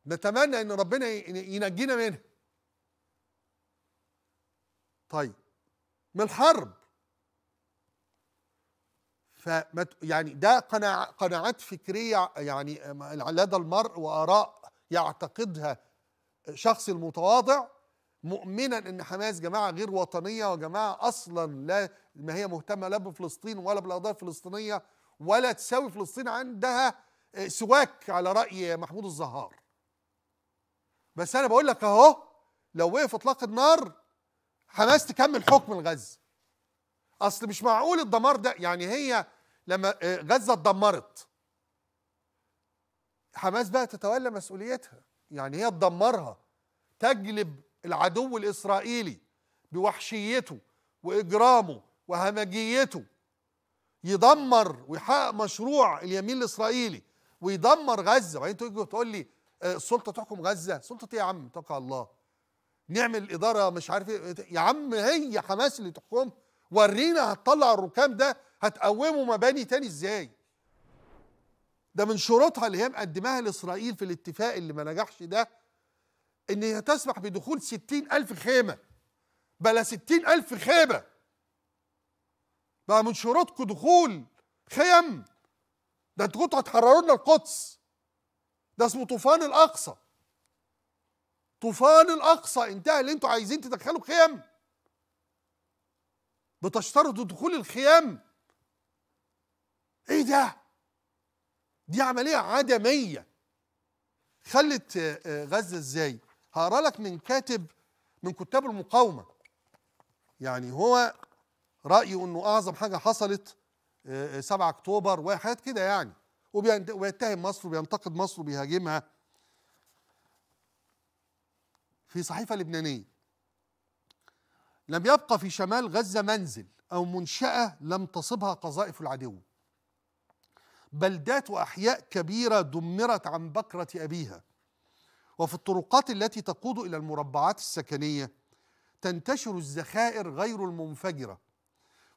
نتمنى إن ربنا ينجينا منها. طيب من الحرب. ف يعني ده قناع قناعات فكرية يعني لدى المرء وآراء يعتقدها شخص المتواضع. مؤمنا إن حماس جماعة غير وطنية وجماعة أصلا لا ما هي مهتمة لا بفلسطين ولا بالقضية الفلسطينية ولا تساوي فلسطين عندها آه، سواك على رأي محمود الزهار. بس أنا بقول لك اهو لو وقف اطلاق النار حماس تكمل حكم الغزة. اصل مش معقول الدمار ده يعني هي لما آه، غزة اتدمرت. حماس بقى تتولى مسؤوليتها. يعني هي تدمرها. تجلب العدو الإسرائيلي بوحشيته وإجرامه وهمجيته. يدمر ويحقق مشروع اليمين الإسرائيلي ويدمر غزة. وبعدين تيجي تقول لي السلطه تحكم غزة. سلطة إيه يا عم؟ اتقى الله. نعمل اداره مش عارف إيه. يا عم هي حماس اللي تحكم. ورينا هتطلع الركام ده هتقوموا مباني تاني إزاي؟ ده من شروطها اللي هي مقدماها لإسرائيل في الاتفاق اللي ما نجحش ده إن هي تسمح بدخول ستين ألف خيمة. بلا ستين ألف خيمه بقى من شروطكم دخول خيم. ده أنتوا كنتوا هتحرروا لنا القدس. ده اسمه طوفان الأقصى. طوفان الأقصى انتهى اللي أنتوا عايزين تدخلوا خيم بتشترطوا دخول الخيام. إيه ده؟ دي عملية عدمية. خلت آه، آه، غزة إزاي؟ هقرأ لك من كاتب من كتاب المقاومة. يعني هو رأيه إنه أعظم حاجة حصلت 7 آه، أكتوبر وحاجات كده يعني. وبيتهم مصر وبينتقد مصر وبيهاجمها. في صحيفة لبنانية. لم يبقى في شمال غزة منزل أو منشأة لم تصبها قذائف العدو. بلدات وأحياء كبيرة دمرت عن بكرة أبيها. وفي الطرقات التي تقود إلى المربعات السكنية تنتشر الذخائر غير المنفجرة.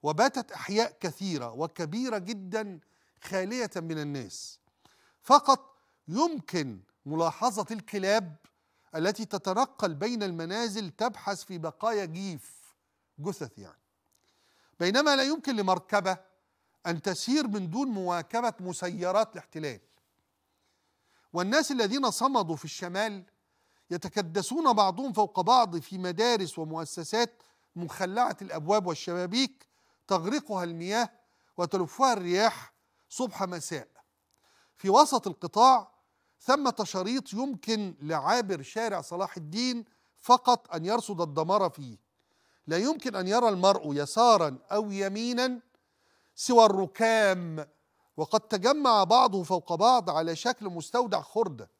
وباتت أحياء كثيرة وكبيرة جدا خالية من الناس. فقط يمكن ملاحظة الكلاب التي تتنقل بين المنازل تبحث في بقايا جيف جثث يعني. بينما لا يمكن لمركبة أن تسير من دون مواكبة مسيرات الاحتلال. والناس الذين صمدوا في الشمال يتكدسون بعضهم فوق بعض في مدارس ومؤسسات مخلعة الأبواب والشبابيك تغرقها المياه وتلفها الرياح صبح مساء. في وسط القطاع ثمة شريط يمكن لعابر شارع صلاح الدين فقط أن يرصد الدمار فيه. لا يمكن أن يرى المرء يسارا أو يمينا سوى الركام وقد تجمع بعضه فوق بعض على شكل مستودع خردة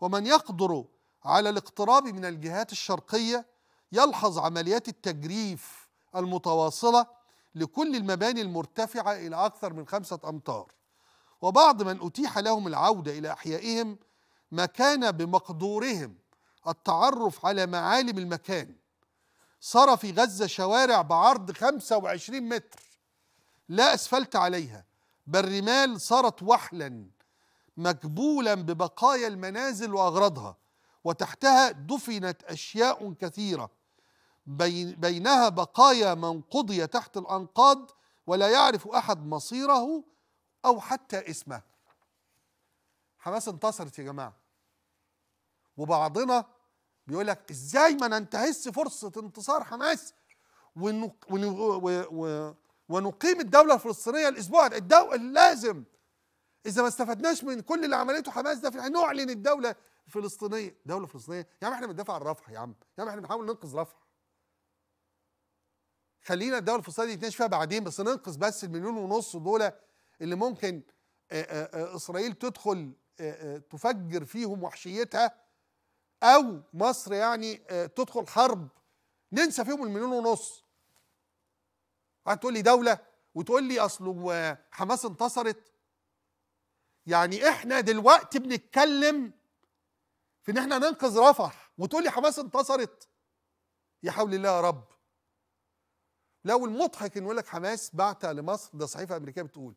ومن يقدر على الاقتراب من الجهات الشرقية يلحظ عمليات التجريف المتواصلة لكل المباني المرتفعة إلى أكثر من خمسة أمتار. وبعض من أتيح لهم العودة إلى أحيائهم ما كان بمقدورهم التعرف على معالم المكان. صار في غزة شوارع بعرض 25 متر لا أسفلت عليها بل رمال صارت وحلا مكبولا ببقايا المنازل وأغراضها وتحتها دفنت أشياء كثيرة بينها بقايا من قضي تحت الأنقاض ولا يعرف أحد مصيره أو حتى اسمه. حماس انتصرت يا جماعة. وبعضنا بيقول لك إزاي ما ننتهز فرصة انتصار حماس؟ ونقيم الدولة الفلسطينية الأسبوع الدولة لازم إذا ما استفدناش من كل اللي عملته حماس ده نعلن الدولة الفلسطينية. دولة فلسطينية؟ يا عم إحنا بندافع عن رفح يا عم. يا عم إحنا بنحاول ننقذ رفح. خلينا الدولة الفلسطينيه يتناقش فيها بعدين بس ننقذ بس المليون ونص دول اللي ممكن إسرائيل تدخل تفجر فيهم وحشيتها أو مصر يعني تدخل حرب. ننسى فيهم المليون ونص. هتقول لي دولة وتقول لي اصله حماس انتصرت. يعني إحنا دلوقتي بنتكلم في إن إحنا ننقذ رفح وتقول لي حماس انتصرت. يا حول الله يا رب. لو المضحك ان يقول لك حماس بعت لمصر ده صحيفة أمريكية بتقول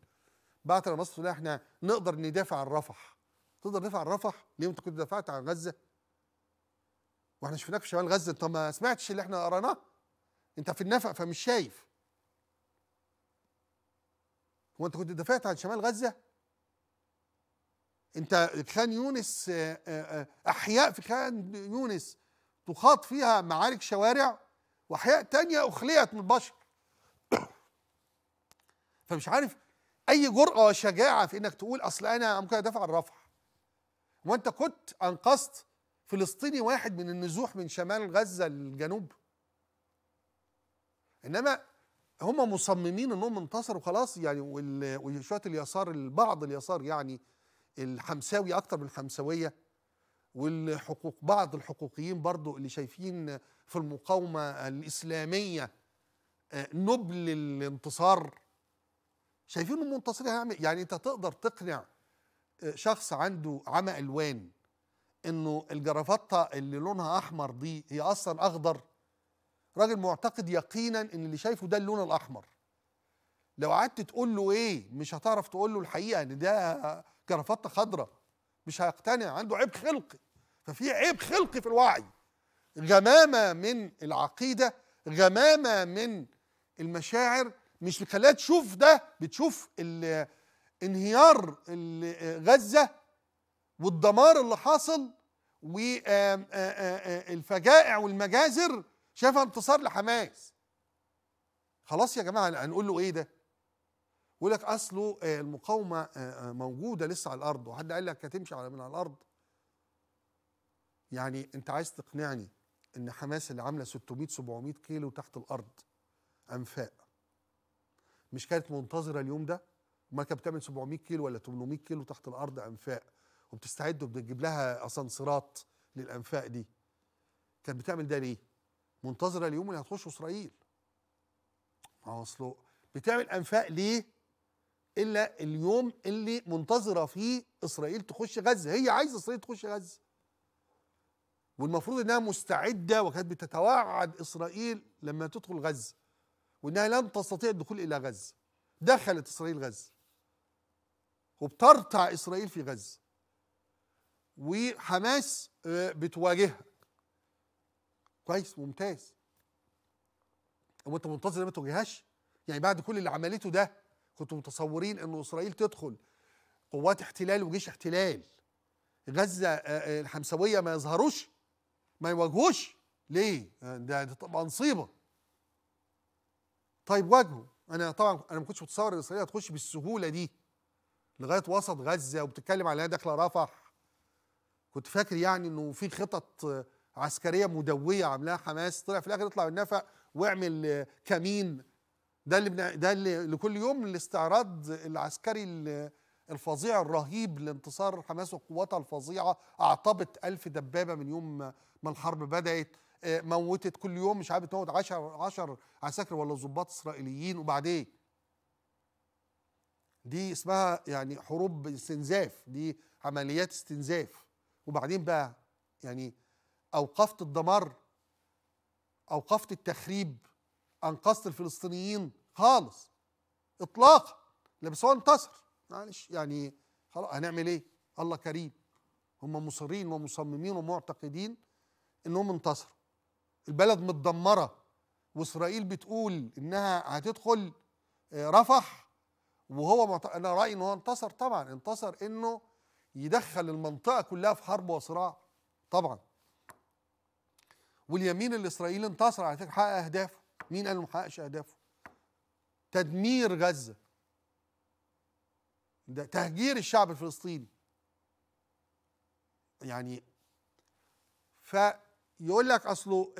بعت لمصر تقول إحنا نقدر ندافع عن رفح. تقدر تدافع عن رفح؟ ليه أنت كنت دافعت عن غزة؟ وإحنا شفناك في شمال غزة. انت ما سمعتش اللي إحنا قرأناه؟ أنت في النفق فمش شايف. هو أنت كنت دافعت عن شمال غزة؟ أنت خان يونس آه، آه، آه، أحياء في خان يونس تخاط فيها معارك شوارع وأحياء تانية اخليت من البشر. فمش عارف أي جرأة وشجاعة في إنك تقول أصل أنا ممكن أدافع عن رفح. وأنت كنت أنقذت فلسطيني واحد من النزوح من شمال غزة للجنوب إنما هم مصممين إنهم انتصروا خلاص يعني وشوية اليسار البعض اليسار يعني الحمساوي أكتر من الحمساوية. والحقوق بعض الحقوقيين برضو اللي شايفين في المقاومة الإسلامية آه، نبل الانتصار. شايفين منتصرين يعني أنت تقدر تقنع آه، شخص عنده عمى ألوان إنه الجرافطة اللي لونها أحمر دي هي أصلا أخضر؟ راجل معتقد يقينا إن اللي شايفه ده اللون الأحمر. لو قعدت تقول له إيه مش هتعرف تقول له الحقيقة إن ده جرافطة خضراء. مش هيقتنع عنده عيب خلقي. ففي عيب خلقي في الوعي. غمامة من العقيدة غمامة من المشاعر مش مخليها تشوف ده بتشوف انهيار غزة والدمار اللي حاصل والفجائع والمجازر شايفها انتصار لحماس. خلاص يا جماعة هنقول له إيه ده؟ يقول لك اصله المقاومة موجودة لسه على الأرض وحد قال لك هتمشي على من على الأرض. يعني أنت عايز تقنعني إن حماس اللي عاملة 600 700 كيلو تحت الأرض أنفاق؟ مش كانت منتظرة اليوم ده؟ أمال كانت بتعمل 700 كيلو ولا 800 كيلو تحت الأرض أنفاق؟ وبتستعد وبتجيب لها أسانسيرات للأنفاق دي. كانت بتعمل ده ليه؟ منتظرة اليوم اللي هتخش إسرائيل. ما هو أصله بتعمل أنفاق ليه؟ إلا اليوم اللي منتظرة فيه إسرائيل تخش غزة. هي عايزة إسرائيل تخش غزة. والمفروض إنها مستعدة وكانت بتتوعد إسرائيل لما تدخل غزة. وإنها لن تستطيع الدخول إلى غزة. دخلت إسرائيل غزة. وبترتع إسرائيل في غزة. وحماس آه، بتواجهها. كويس ممتاز. هو أنت منتظر ما تواجههاش يعني بعد كل اللي عملته ده كنتوا متصورين انه إسرائيل تدخل قوات احتلال وجيش احتلال. غزة آه، آه، الحمساوية ما يظهروش ما يواجهوش. ليه؟ ده, طبعا مصيبة. طيب واجهوا أنا طبعا أنا ما كنتش متصور إن إسرائيل هتخش بالسهولة دي لغاية وسط غزة وبتتكلم على داخله رفح. كنت فاكر يعني إنه في خطط عسكرية مدوية عاملاها حماس. طلع في الآخر يطلع النفق واعمل كمين. ده اللي ده اللي لكل يوم الاستعراض العسكري الفظيع الرهيب لانتصار حماس وقواتها الفظيعة. اعطبت ألف دبابة من يوم ما الحرب بدأت. موتت كل يوم مش عارف تموت 10 10 عساكر ولا ضباط إسرائيليين وبعدين؟ دي اسمها يعني حروب استنزاف دي عمليات استنزاف. وبعدين بقى يعني أوقفت الدمار أوقفت التخريب أنقذت الفلسطينيين خالص اطلاقا لا بس هو انتصر. معلش يعني خلاص هنعمل إيه؟ الله كريم. هم مصرين ومصممين ومعتقدين إنهم انتصروا. البلد متدمرة. وإسرائيل بتقول إنها هتدخل آه، رفح. وهو مت... أنا رأيي إن هو انتصر طبعا. انتصر إنه يدخل المنطقة كلها في حرب وصراع طبعا. واليمين الإسرائيلي انتصر على فكرة حقق أهدافه. مين قال ما حققش أهدافه؟ تدمير غزة. ده تهجير الشعب الفلسطيني. يعني فيقول لك أصله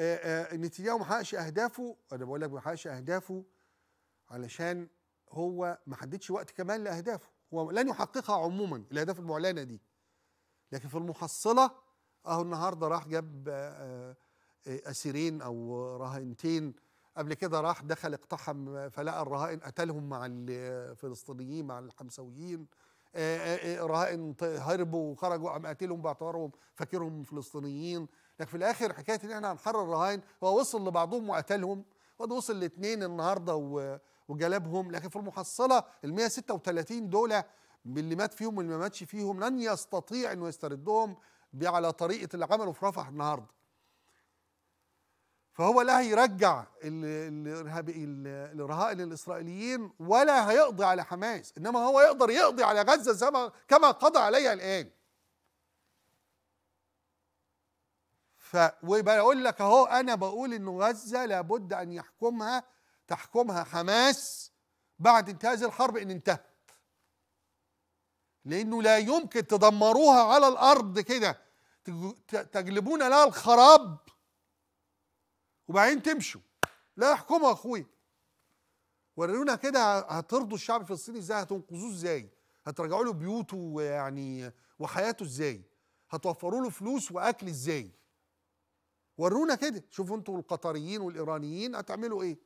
نتنياهو ما حققش أهدافه. أنا بقول لك ما حققش أهدافه علشان هو ما حددش وقت كمان لأهدافه. هو لن يحققها عموما الأهداف المعلنة دي. لكن في المحصلة أهو النهارده راح جاب أسيرين أو رهينتين قبل كده راح دخل اقتحم فلقى الرهائن قتلهم مع الفلسطينيين مع الحمسويين رهائن هربوا وخرجوا قام قاتلهم باعتبارهم فاكرهم فلسطينيين. لكن في الآخر حكاية إن إحنا هنحرر الرهائن هو وصل لبعضهم وقتلهم وده وصل لاثنين النهارده وجلبهم لكن في المحصلة ال 136 دول اللي مات فيهم واللي ما ماتش فيهم لن يستطيع إنه يستردهم على طريقة اللي عملوا في رفح النهارده. فهو لا هيرجع الرهائن الاسرائيليين ولا هيقضي على حماس إنما هو يقدر يقضي على غزة كما قضى عليها الآن. ف وبقول لك اهو أنا بقول إنه غزة لابد أن يحكمها تحكمها حماس بعد انتهاء هذه الحرب إن انتهت. لأنه لا يمكن تدمروها على الأرض كده تجلبون لها الخراب. وبعدين تمشوا. لا احكموا اخويا ورينا كده هترضوا الشعب الفلسطيني إزاي؟ هتنقذوه إزاي؟ هترجعوا له بيوته ويعني وحياته إزاي؟ هتوفروا له فلوس وأكل إزاي؟ ورونا كده. شوفوا أنتوا القطريين والإيرانيين هتعملوا إيه؟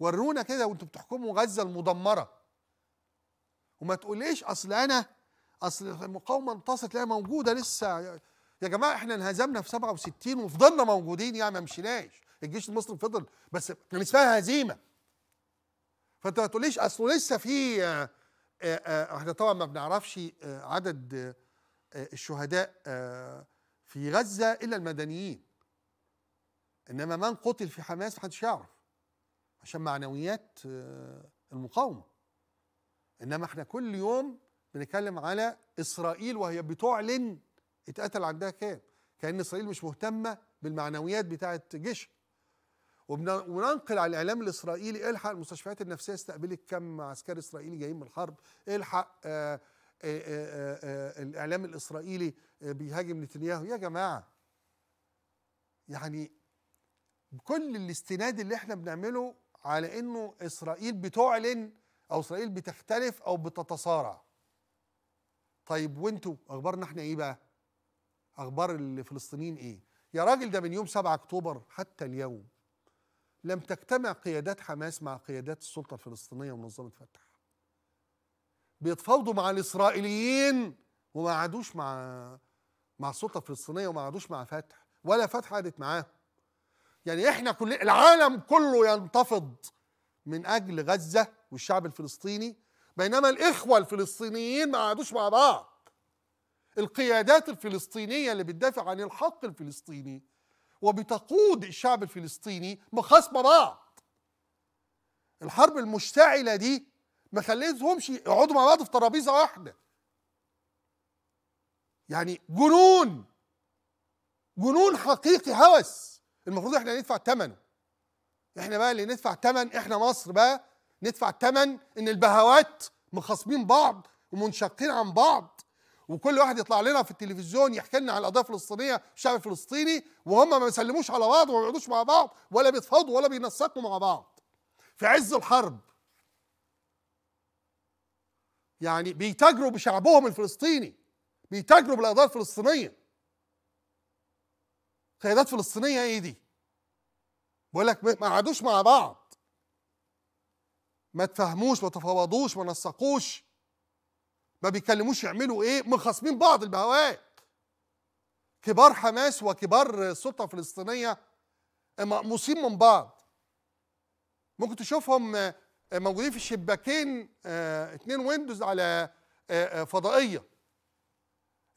ورونا كده وانتوا بتحكموا غزة المدمرة. وما تقوليش أصل أنا أصل المقاومه انتصرت لا موجودة لسه. يا جماعة إحنا انهزمنا في 67 وفضلنا موجودين يعني ما مشيناش. الجيش المصري فضل بس كان اسمها هزيمة. فانت ما تقوليش اصله لسه في آه، آه، آه، إحنا طبعا ما بنعرفش عدد الشهداء في غزة إلا المدنيين. إنما من قتل في حماس محدش يعرف عشان معنويات المقاومة. إنما إحنا كل يوم بنتكلم على إسرائيل وهي بتعلن اتقتل عندها كام؟ كأن إسرائيل مش مهتمة بالمعنويات بتاعة جيشها. وننقل على الإعلام الإسرائيلي إلحق المستشفيات النفسية استقبلت كم عسكري إسرائيلي جايين من الحرب إلحق آآ آآ آآ الإعلام الإسرائيلي بيهاجم نتنياهو. يا جماعة يعني كل الاستناد اللي إحنا بنعمله على إنه إسرائيل بتعلن أو إسرائيل بتختلف أو بتتصارع. طيب وإنتوا أخبارنا إحنا إيه بقى؟ أخبار الفلسطينيين إيه؟ يا راجل ده من يوم 7 أكتوبر حتى اليوم لم تجتمع قيادات حماس مع قيادات السلطة الفلسطينية ومنظمة فتح. بيتفاوضوا مع الإسرائيليين وما عادوش مع مع السلطه الفلسطينيه وما عادوش مع فتح ولا فتح قعدت معاهم. يعني إحنا كل العالم كله ينتفض من أجل غزة والشعب الفلسطيني بينما الإخوة الفلسطينيين ما قعدوش مع بعض. القيادات الفلسطينية اللي بتدافع عن الحق الفلسطيني وبتقود الشعب الفلسطيني مخاصمة بعض. الحرب المشتعلة دي ما خليتهمش يقعدوا مع بعض في ترابيزة واحدة. يعني جنون جنون حقيقي هوس. المفروض إحنا ندفع ثمنه إحنا بقى اللي ندفع ثمن إحنا مصر بقى ندفع ثمن إن البهوات مخاصمين بعض ومنشقين عن بعض. وكل واحد يطلع لنا في التلفزيون يحكي لنا على القضية الفلسطينيه الشعب الفلسطيني وهم ما بيسلموش على بعض وما بيقعدوش مع بعض ولا بيتفاوضوا ولا بينسقوا مع بعض. في عز الحرب يعني بيتاجروا بشعبهم الفلسطيني بيتاجروا بالقضايا الفلسطينية. قيادات فلسطينيه إيه دي؟ بقول لك ما قعدوش مع بعض. ما تفهموش ما تفاوضوش ما نسقوش. ما بيكلموش يعملوا إيه؟ مخاصمين بعض البهوات. كبار حماس وكبار السلطه الفلسطينيه مقموصين من بعض. ممكن تشوفهم موجودين في شباكين اتنين ويندوز على فضائية.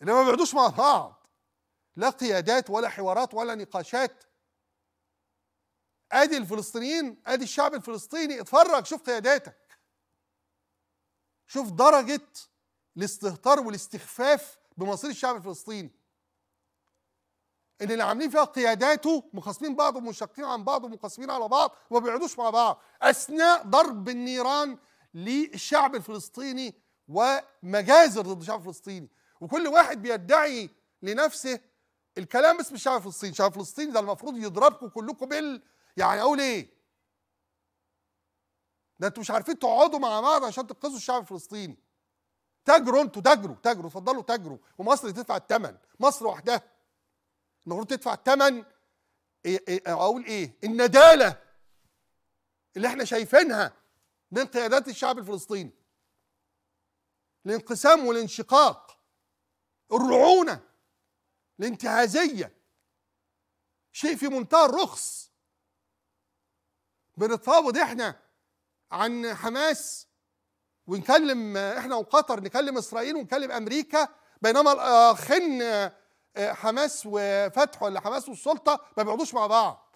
إنما ما بيقعدوش مع بعض. لا قيادات ولا حوارات ولا نقاشات. آدي الفلسطينيين آدي الشعب الفلسطيني اتفرج شوف قياداتك. شوف درجة الاستهتار والاستخفاف بمصير الشعب الفلسطيني. ان اللي عاملين فيها قياداته مخاصمين بعض ومنشقين عن بعض ومنقسمين على بعض وما بيقعدوش مع بعض أثناء ضرب النيران للشعب الفلسطيني ومجازر ضد الشعب الفلسطيني. وكل واحد بيدعي لنفسه الكلام باسم الشعب الفلسطيني. الشعب الفلسطيني ده المفروض يضربكم كلكم بال يعني أقول إيه؟ ده أنتوا مش عارفين تقعدوا مع بعض عشان تنقذوا الشعب الفلسطيني. تاجروا أنتوا تاجروا تاجروا اتفضلوا تاجروا ومصر تدفع الثمن مصر وحدها. المفروض تدفع الثمن إيه إيه أقول إيه الندالة اللي إحنا شايفينها من قيادات الشعب الفلسطيني الانقسام والانشقاق الرعونة الانتهازية شيء في منتهى الرخص. بنتفاوض إحنا عن حماس ونكلم إحنا وقطر نكلم إسرائيل ونكلم أمريكا بينما الاخين حماس وفتح ولا حماس والسلطة ما بيقعدوش مع بعض.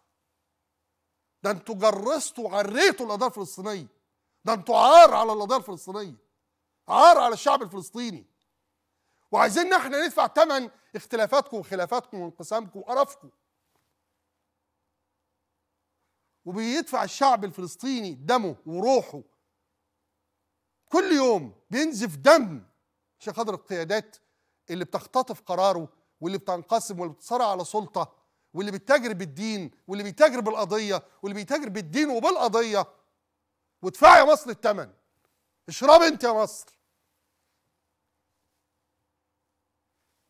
ده أنتوا جرستوا وعريتوا القضية الفلسطينية. ده أنتوا عار على القضية الفلسطينية. عار على الشعب الفلسطيني. وعايزين إحنا ندفع ثمن اختلافاتكم وخلافاتكم وانقسامكم وقرفكم. وبيدفع الشعب الفلسطيني دمه وروحه. كل يوم بينزف دم عشان خاطر القيادات اللي بتختطف قراره واللي بتنقسم واللي بتصارع على سلطة واللي بيتاجر بالدين واللي بيتاجر بالقضية واللي بيتاجر بالدين وبالقضية. وادفعي يا مصر الثمن اشرب انت يا مصر.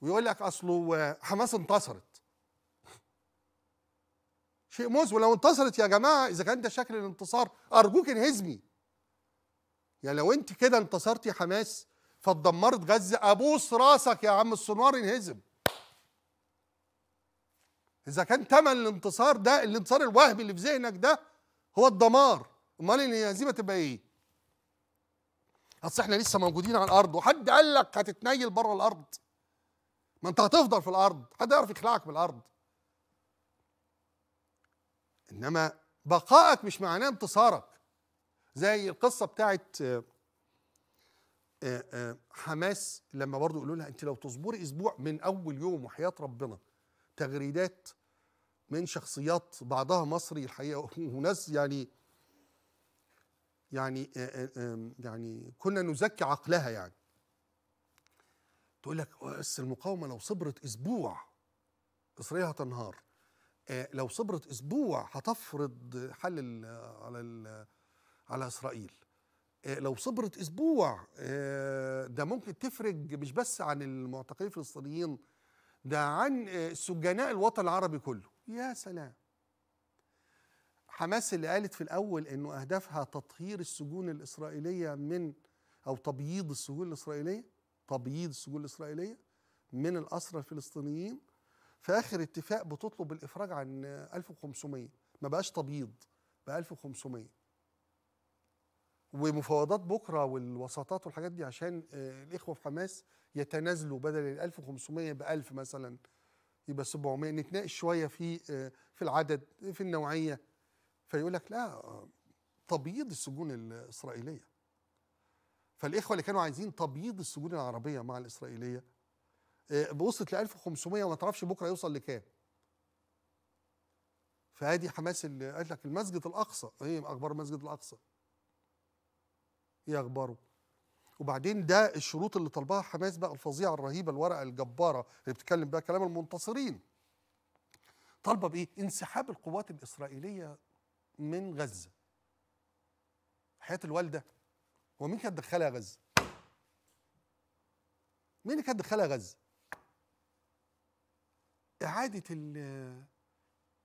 ويقول لك أصله حماس انتصرت. شيء موز. ولو انتصرت يا جماعة إذا كان ده شكل الانتصار أرجوك انهزمي. يعني لو أنت كده انتصرتي حماس فاتدمرت غزة أبوس راسك يا عم السنوار انهزم. إذا كان ثمن الانتصار ده الانتصار الوهمي اللي في ذهنك ده هو الدمار. أمال الهزيمه تبقى إيه؟ أصل إحنا لسه موجودين على الأرض وحد قال لك هتتنيل بره الأرض. ما أنت هتفضل في الأرض حد يعرف يخلعك من الأرض. إنما بقائك مش معناه انتصارك. زي القصة بتاعت حماس لما برضو يقولوا لها أنت لو تصبري أسبوع من أول يوم وحياة ربنا تغريدات من شخصيات بعضها مصري الحقيقة وناس يعني يعني يعني كنا نزكي عقلها يعني. تقول لك بس المقاومة لو صبرت أسبوع اسرائيل هتنهار لو صبرت أسبوع هتفرض حل على على إسرائيل. لو صبرت أسبوع ده ممكن تفرج مش بس عن المعتقلين الفلسطينيين ده عن سجناء الوطن العربي كله. يا سلام. حماس اللي قالت في الأول إنه أهدافها تطهير السجون الإسرائيلية من أو تبييض السجون الإسرائيلية تبييض السجون الإسرائيلية من الأسرى الفلسطينيين. في آخر اتفاق بتطلب الإفراج عن 1500 ما بقاش تبييض بقى 1500 ومفاوضات بكرة والوساطات والحاجات دي عشان الإخوة في حماس يتنازلوا بدل ال 1500 يبقى 1000 مثلا يبقى 700 نتناقش شوية في في العدد في النوعية. فيقول لك لا تبييض السجون الإسرائيلية. فالإخوة اللي كانوا عايزين تبييض السجون العربية مع الإسرائيلية وصلت ل 1500 وما تعرفش بكرة يوصل لكام. فادي حماس اللي قالت لك المسجد الأقصى إيه أخبار المسجد الأقصى. إيه اخباره؟ وبعدين ده الشروط اللي طلبها حماس بقى الفظيعه الرهيبة الورقة الجبارة اللي بتتكلم بقى كلام المنتصرين. طالبة بإيه؟ انسحاب القوات الإسرائيلية من غزة. حياة الوالدة. هو مين كان دخلها غزة؟ مين اللي كانت دخلها غزة؟ إعادة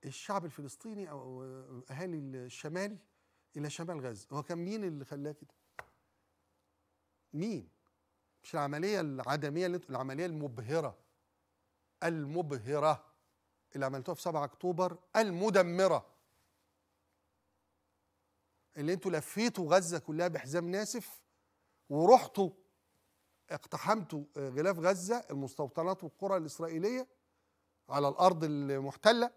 الشعب الفلسطيني أو أهالي الشمال إلى شمال غزة. هو كان مين اللي خلاه كده؟ مين؟ مش العملية العدمية اللي العملية المبهرة. المبهرة. اللي عملتوها في 7 أكتوبر. المدمرة. اللي أنتوا لفيتوا غزة كلها بحزام ناسف ورحتوا اقتحمتوا غلاف غزة المستوطنات والقرى الإسرائيلية على الأرض المحتلة.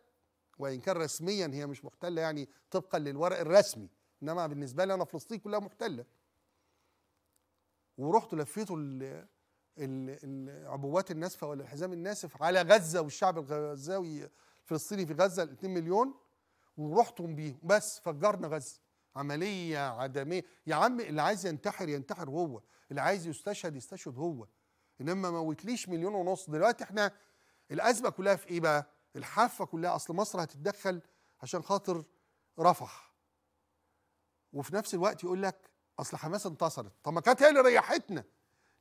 وإن كان رسميا هي مش محتلة يعني طبقا للورق الرسمي. إنما بالنسبة لي أنا فلسطين كلها محتلة. ورحتوا لفيتوا العبوات الناسفه ولا الحزام الناسف على غزة والشعب الغزاوي الفلسطيني في غزة ال 2 مليون ورحتم بيهم. بس فجرنا غزة. عملية عدمية. يا عم اللي عايز ينتحر ينتحر هو. اللي عايز يستشهد يستشهد هو. إنما ما موتليش مليون ونص. دلوقتي إحنا الأزمة كلها في إيه بقى؟ الحافة كلها. أصل مصر هتتدخل عشان خاطر رفح. وفي نفس الوقت يقول لك أصل حماس انتصرت. طب ما كانت هي اللي ريحتنا.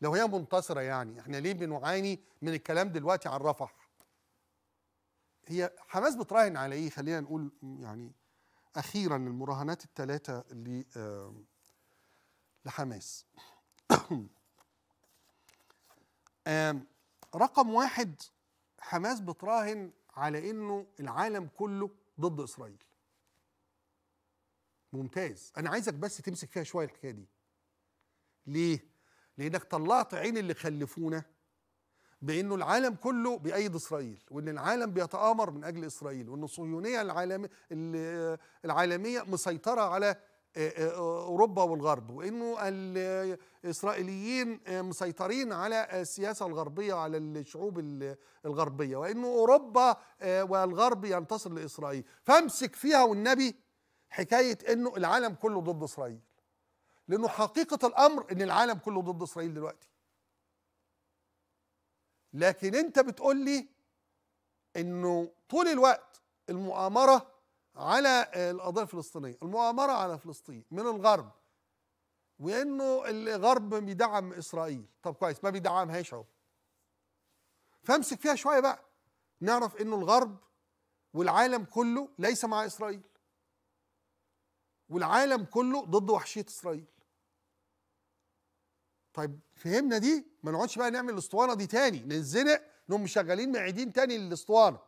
لو هي منتصرة يعني إحنا ليه بنعاني من الكلام دلوقتي عن رفح؟ هي حماس بتراهن على إيه خلينا نقول يعني أخيرا المراهنات الثلاثه اللي لحماس. *coughs* رقم واحد حماس بتراهن على إنه العالم كله ضد إسرائيل. ممتاز. أنا عايزك بس تمسك فيها شوية الحكاية دي. ليه؟ لأنك طلعت عين اللي خلفونا بأنه العالم كله بايد إسرائيل وأن العالم بيتآمر من أجل إسرائيل وأن الصهيونية العالميه العالمية مسيطرة على أوروبا والغرب وانه الإسرائيليين مسيطرين على السياسة الغربية على الشعوب الغربية وانه أوروبا والغرب ينتصر لإسرائيل. فامسك فيها والنبي حكاية إنه العالم كله ضد إسرائيل. لأنه حقيقة الأمر إن العالم كله ضد إسرائيل دلوقتي. لكن أنت بتقول لي إنه طول الوقت المؤامرة على القضية الفلسطينية المؤامرة على فلسطين من الغرب وإنه الغرب بيدعم إسرائيل. طب كويس ما بيدعمهاش اهو فامسك فيها شوية بقى. نعرف إنه الغرب والعالم كله ليس مع إسرائيل. والعالم كله ضد وحشية إسرائيل. طيب فهمنا دي؟ ما نقعدش بقى نعمل الاسطوانة دي تاني. ننزنق انهم مشغلين معيدين تاني للاسطوانة.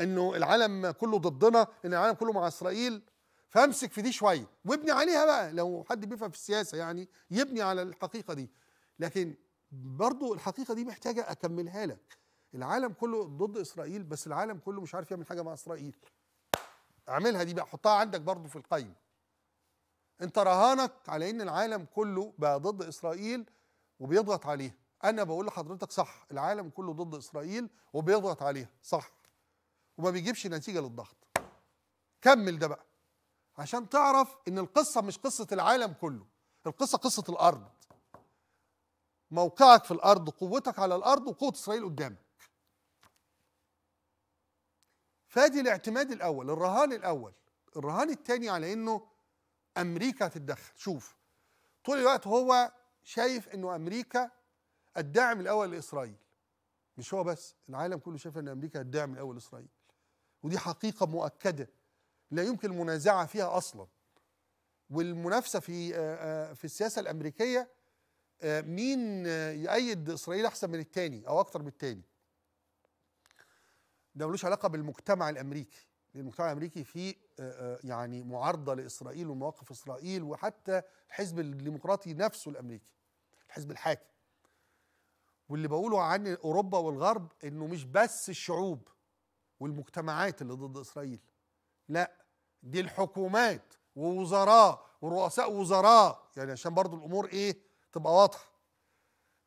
إنه العالم كله ضدنا إن العالم كله مع إسرائيل. فامسك في دي شوية. وابني عليها بقى. لو حد بيفهم في السياسة يعني يبني على الحقيقة دي. لكن برضو الحقيقة دي محتاجة أكملها لك. العالم كله ضد إسرائيل بس العالم كله مش عارف يعمل حاجة مع إسرائيل. اعملها دي بقى حطها عندك برضو في القايمة. انت رهانك على ان العالم كله بقى ضد إسرائيل وبيضغط عليها. أنا بقول لحضرتك صح العالم كله ضد إسرائيل وبيضغط عليها صح. وما بيجيبش نتيجة للضغط. كمل ده بقى. عشان تعرف ان القصة مش قصة العالم كله القصة قصة الأرض. موقعك في الأرض قوتك على الأرض وقوة إسرائيل قدامك. فادي الاعتماد الأول الرهان الأول. الرهان الثاني على إنه أمريكا تتدخل. شوف طول الوقت هو شايف إنه أمريكا الداعم الأول لإسرائيل. مش هو بس العالم كله شايف إن أمريكا الداعم الأول لإسرائيل. ودي حقيقة مؤكدة لا يمكن المنازعة فيها أصلا. والمنافسة في في السياسة الأمريكية مين يأيد إسرائيل أحسن من الثاني أو أكتر من الثاني ده ملوش علاقة بالمجتمع الأمريكي. المجتمع الأمريكي فيه يعني معارضة لإسرائيل ومواقف إسرائيل وحتى الحزب الديمقراطي نفسه الأمريكي الحزب الحاكم. واللي بقوله عن أوروبا والغرب إنه مش بس الشعوب والمجتمعات اللي ضد إسرائيل لا دي الحكومات ووزراء ورؤساء وزراء. يعني عشان برضو الأمور إيه تبقى واضحة.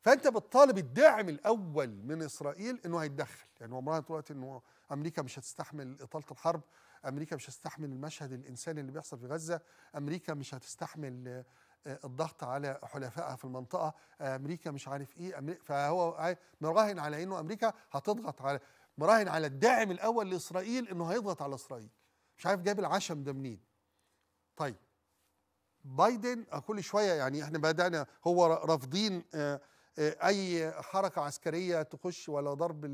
فأنت بتطالب الداعم الأول من إسرائيل إنه هيتدخل. يعني عمرها طول الوقت إنه أمريكا مش هتستحمل إطالة الحرب أمريكا مش هتستحمل المشهد الإنساني اللي بيحصل في غزة أمريكا مش هتستحمل الضغط على حلفائها في المنطقة أمريكا مش عارف إيه أمريكا فهو مراهن على إنه أمريكا هتضغط على مراهن على الداعم الأول لإسرائيل إنه هيضغط على إسرائيل. مش عارف جايب العشم ده منين. طيب. بايدن كل شوية يعني إحنا بدأنا هو رافضين آه، أي حركة عسكرية تخش ولا ضرب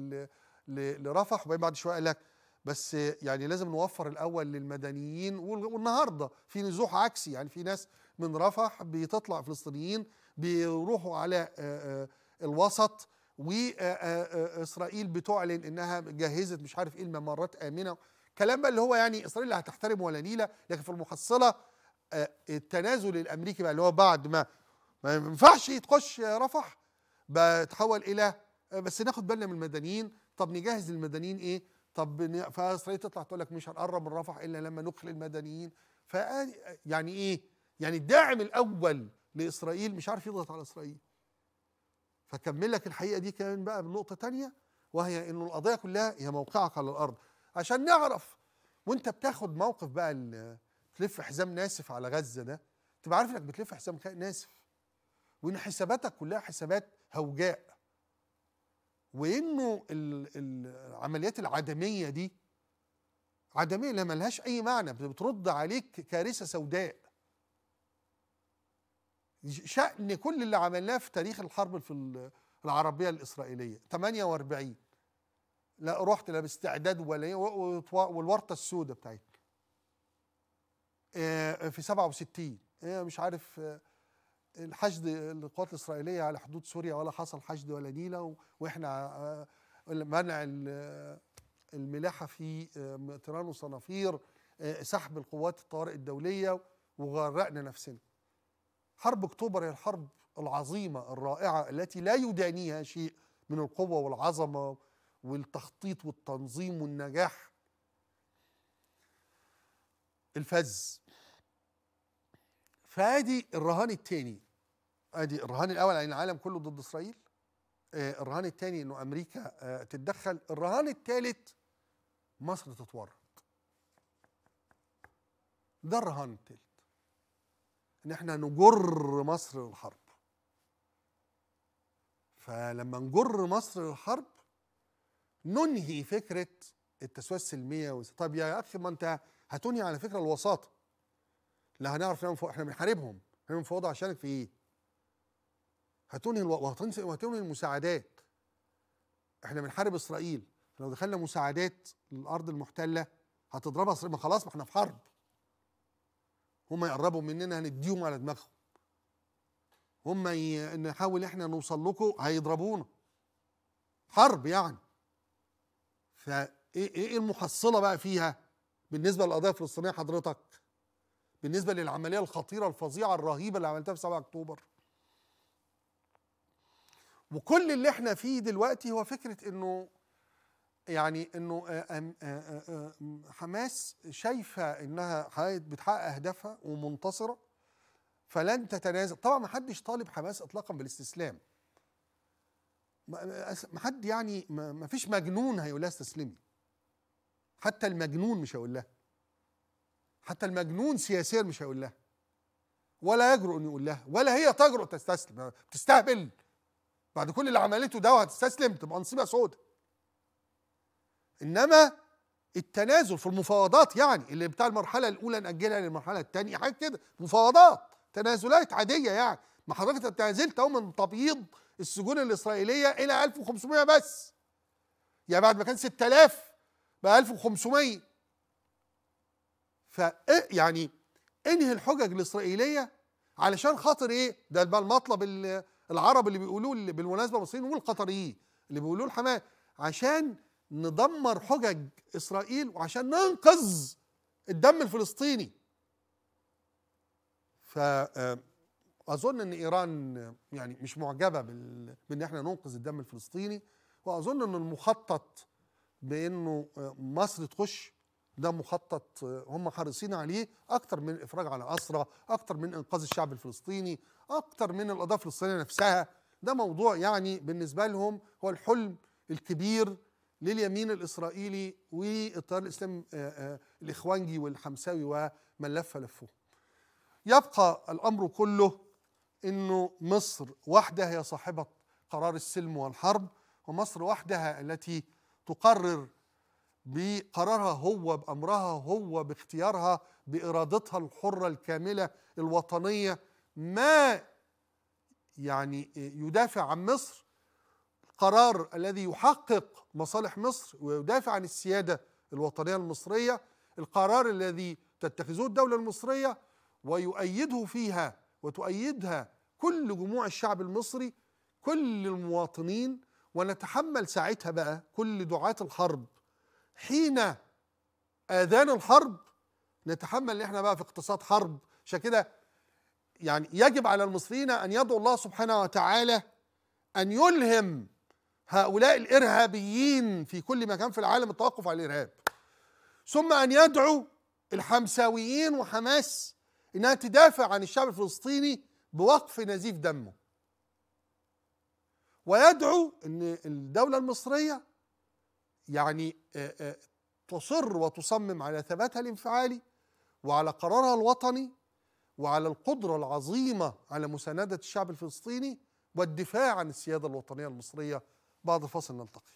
لرفح وبعدين بعد شوية قال لك بس آه، يعني لازم نوفر الأول للمدنيين وال- والنهاردة في نزوح عكسي يعني في ناس من رفح بتطلع فلسطينيين بيروحوا على آه، آه، الوسط واسرائيل بتعلن إنها جهزت مش عارف إيه الممرات آمنة. كلام بقى اللي هو يعني إسرائيل لا هتحترم ولا نيلة لكن في المحصلة آه، التنازل الأمريكي بقى اللي هو بعد ما ما ينفعش تخش رفح بتحول إلى بس ناخد بالنا من المدنيين. طب نجهز المدنيين إيه؟ طب فاسرائيل تطلع تقول لك مش هنقرب من رفح إلا لما ندخل المدنيين. ف يعني إيه؟ يعني الداعم الأول لإسرائيل مش عارف يضغط على إسرائيل. فكمل لك الحقيقة دي كمان بقى بنقطة تانية وهي إنه القضية كلها هي موقعك على الأرض. عشان نعرف وأنت بتاخد موقف بقى تلف حزام ناسف على غزة ده تبقى عارف إنك بتلف حزام ناسف. وإن حساباتك كلها حسابات هوجاء. وإنه ال- العمليات العدمية دي عدمية لا ملهاش أي معنى بترد عليك كارثة سوداء. شأن كل اللي عملناه في تاريخ الحرب في ال- العربية الإسرائيلية. 48 لا رحت لا باستعداد ولا و- و- والورطة السوداء بتاعتنا آه، في 67 آه، مش عارف آه، الحشد القوات الإسرائيلية على حدود سوريا ولا حصل حشد ولا نيلة و- وإحنا آه، منع ال- الملاحة في آه، تيران وصنافير آه، سحب القوات الطوارئ الدولية وغرقنا نفسنا. حرب أكتوبر هي الحرب العظيمة الرائعة التي لا يدانيها شيء من القوة والعظمة والتخطيط والتنظيم والنجاح. الفز. فادي الرهان الثاني. أدي الرهان الأول يعني العالم كله ضد إسرائيل. آه، الرهان الثاني إنه أمريكا آه، تتدخل. الرهان الثالث مصر تتورط. ده الرهان الثالث. إن إحنا نجر مصر للحرب. فلما نجر مصر للحرب ننهي فكرة التسوية السلمية طب يا أخي ما أنت هتنهي على فكرة الوساطة. لا هنعرف نعمل فوق إحنا بنحاربهم. إحنا بنفاوض عشانك في إيه؟ هتنهي وهتنهي المساعدات. إحنا بنحارب إسرائيل. لو دخلنا مساعدات للأرض المحتلة هتضربها إسرائيل. ما خلاص ما إحنا في حرب. هم يقربوا مننا هنديهم على دماغهم. هم ي... نحاول إحنا نوصل لكم هيضربونا. حرب يعني. فايه إيه المحصلة بقى فيها؟ بالنسبة للقضيه الفلسطينيه حضرتك بالنسبة للعملية الخطيرة الفظيعة الرهيبة اللي عملتها في 7 أكتوبر. وكل اللي إحنا فيه دلوقتي هو فكرة إنه يعني إنه آه، آه، آه، حماس شايفة إنها بتحقق أهدافها ومنتصرة فلن تتنازل. طبعا ما حدش طالب حماس اطلاقا بالاستسلام. ما حد يعني ما فيش مجنون هيقول لها استسلمي. حتى المجنون مش هيقول لها. حتى المجنون سياسيا مش هيقول لها. ولا يجرؤ إنه يقول لها ولا هي تجرؤ تستسلم بتستهبل. بعد كل اللي عملته ده وهتستسلم تبقى نصيبه سودة. إنما التنازل في المفاوضات يعني اللي بتاع المرحلة الأولى نأجلها للمرحلة الثانية حاجة كده. مفاوضات تنازلات عادية يعني. ما حضرتك تنازلت أهو من تبييض السجون الإسرائيلية إلى 1500 بس. يعني بعد ما كان 6000 بقى 1500 ف يعني انهي الحجج الإسرائيلية علشان خاطر إيه؟ ده بقى المطلب ال- العرب اللي بيقولوه اللي بالمناسبة المصريين والقطريين اللي بيقولوه الحماس عشان ندمر حجج إسرائيل وعشان ننقذ الدم الفلسطيني. فاظن إن إيران يعني مش معجبة بال- بإن إحنا ننقذ الدم الفلسطيني وأظن إن المخطط بإنه مصر تخش ده مخطط هم حريصين عليه أكتر من الإفراج على اسرى أكتر من إنقاذ الشعب الفلسطيني أكتر من القضية الفلسطينيه نفسها. ده موضوع يعني بالنسبة لهم هو الحلم الكبير لليمين الإسرائيلي والتيار الاسلامي آه، آه، الإخوانجي والحمساوي ومن لف لفه يبقى الأمر كله إنه مصر وحدها هي صاحبة قرار السلم والحرب ومصر وحدها التي تقرر بقرارها هو بأمرها هو باختيارها بإرادتها الحرة الكاملة الوطنية. ما يعني يدافع عن مصر؟ القرار الذي يحقق مصالح مصر ويدافع عن السيادة الوطنية المصرية القرار الذي تتخذه الدولة المصرية ويؤيده فيها وتؤيدها كل جموع الشعب المصري كل المواطنين. ونتحمل ساعتها بقى كل دعاة الحرب حين آذان الحرب نتحمل إن إحنا بقى في اقتصاد حرب. عشان كده يعني يجب على المصريين أن يدعوا الله سبحانه وتعالى أن يلهم هؤلاء الإرهابيين في كل مكان في العالم التوقف عن الإرهاب. ثم أن يدعو الحمساويين وحماس إنها تدافع عن الشعب الفلسطيني بوقف نزيف دمه. ويدعو إن الدولة المصرية يعني تصر وتصمم على ثباتها الانفعالي وعلى قرارها الوطني وعلى القدرة العظيمة على مساندة الشعب الفلسطيني والدفاع عن السيادة الوطنية المصرية. بعد الفاصل نلتقي.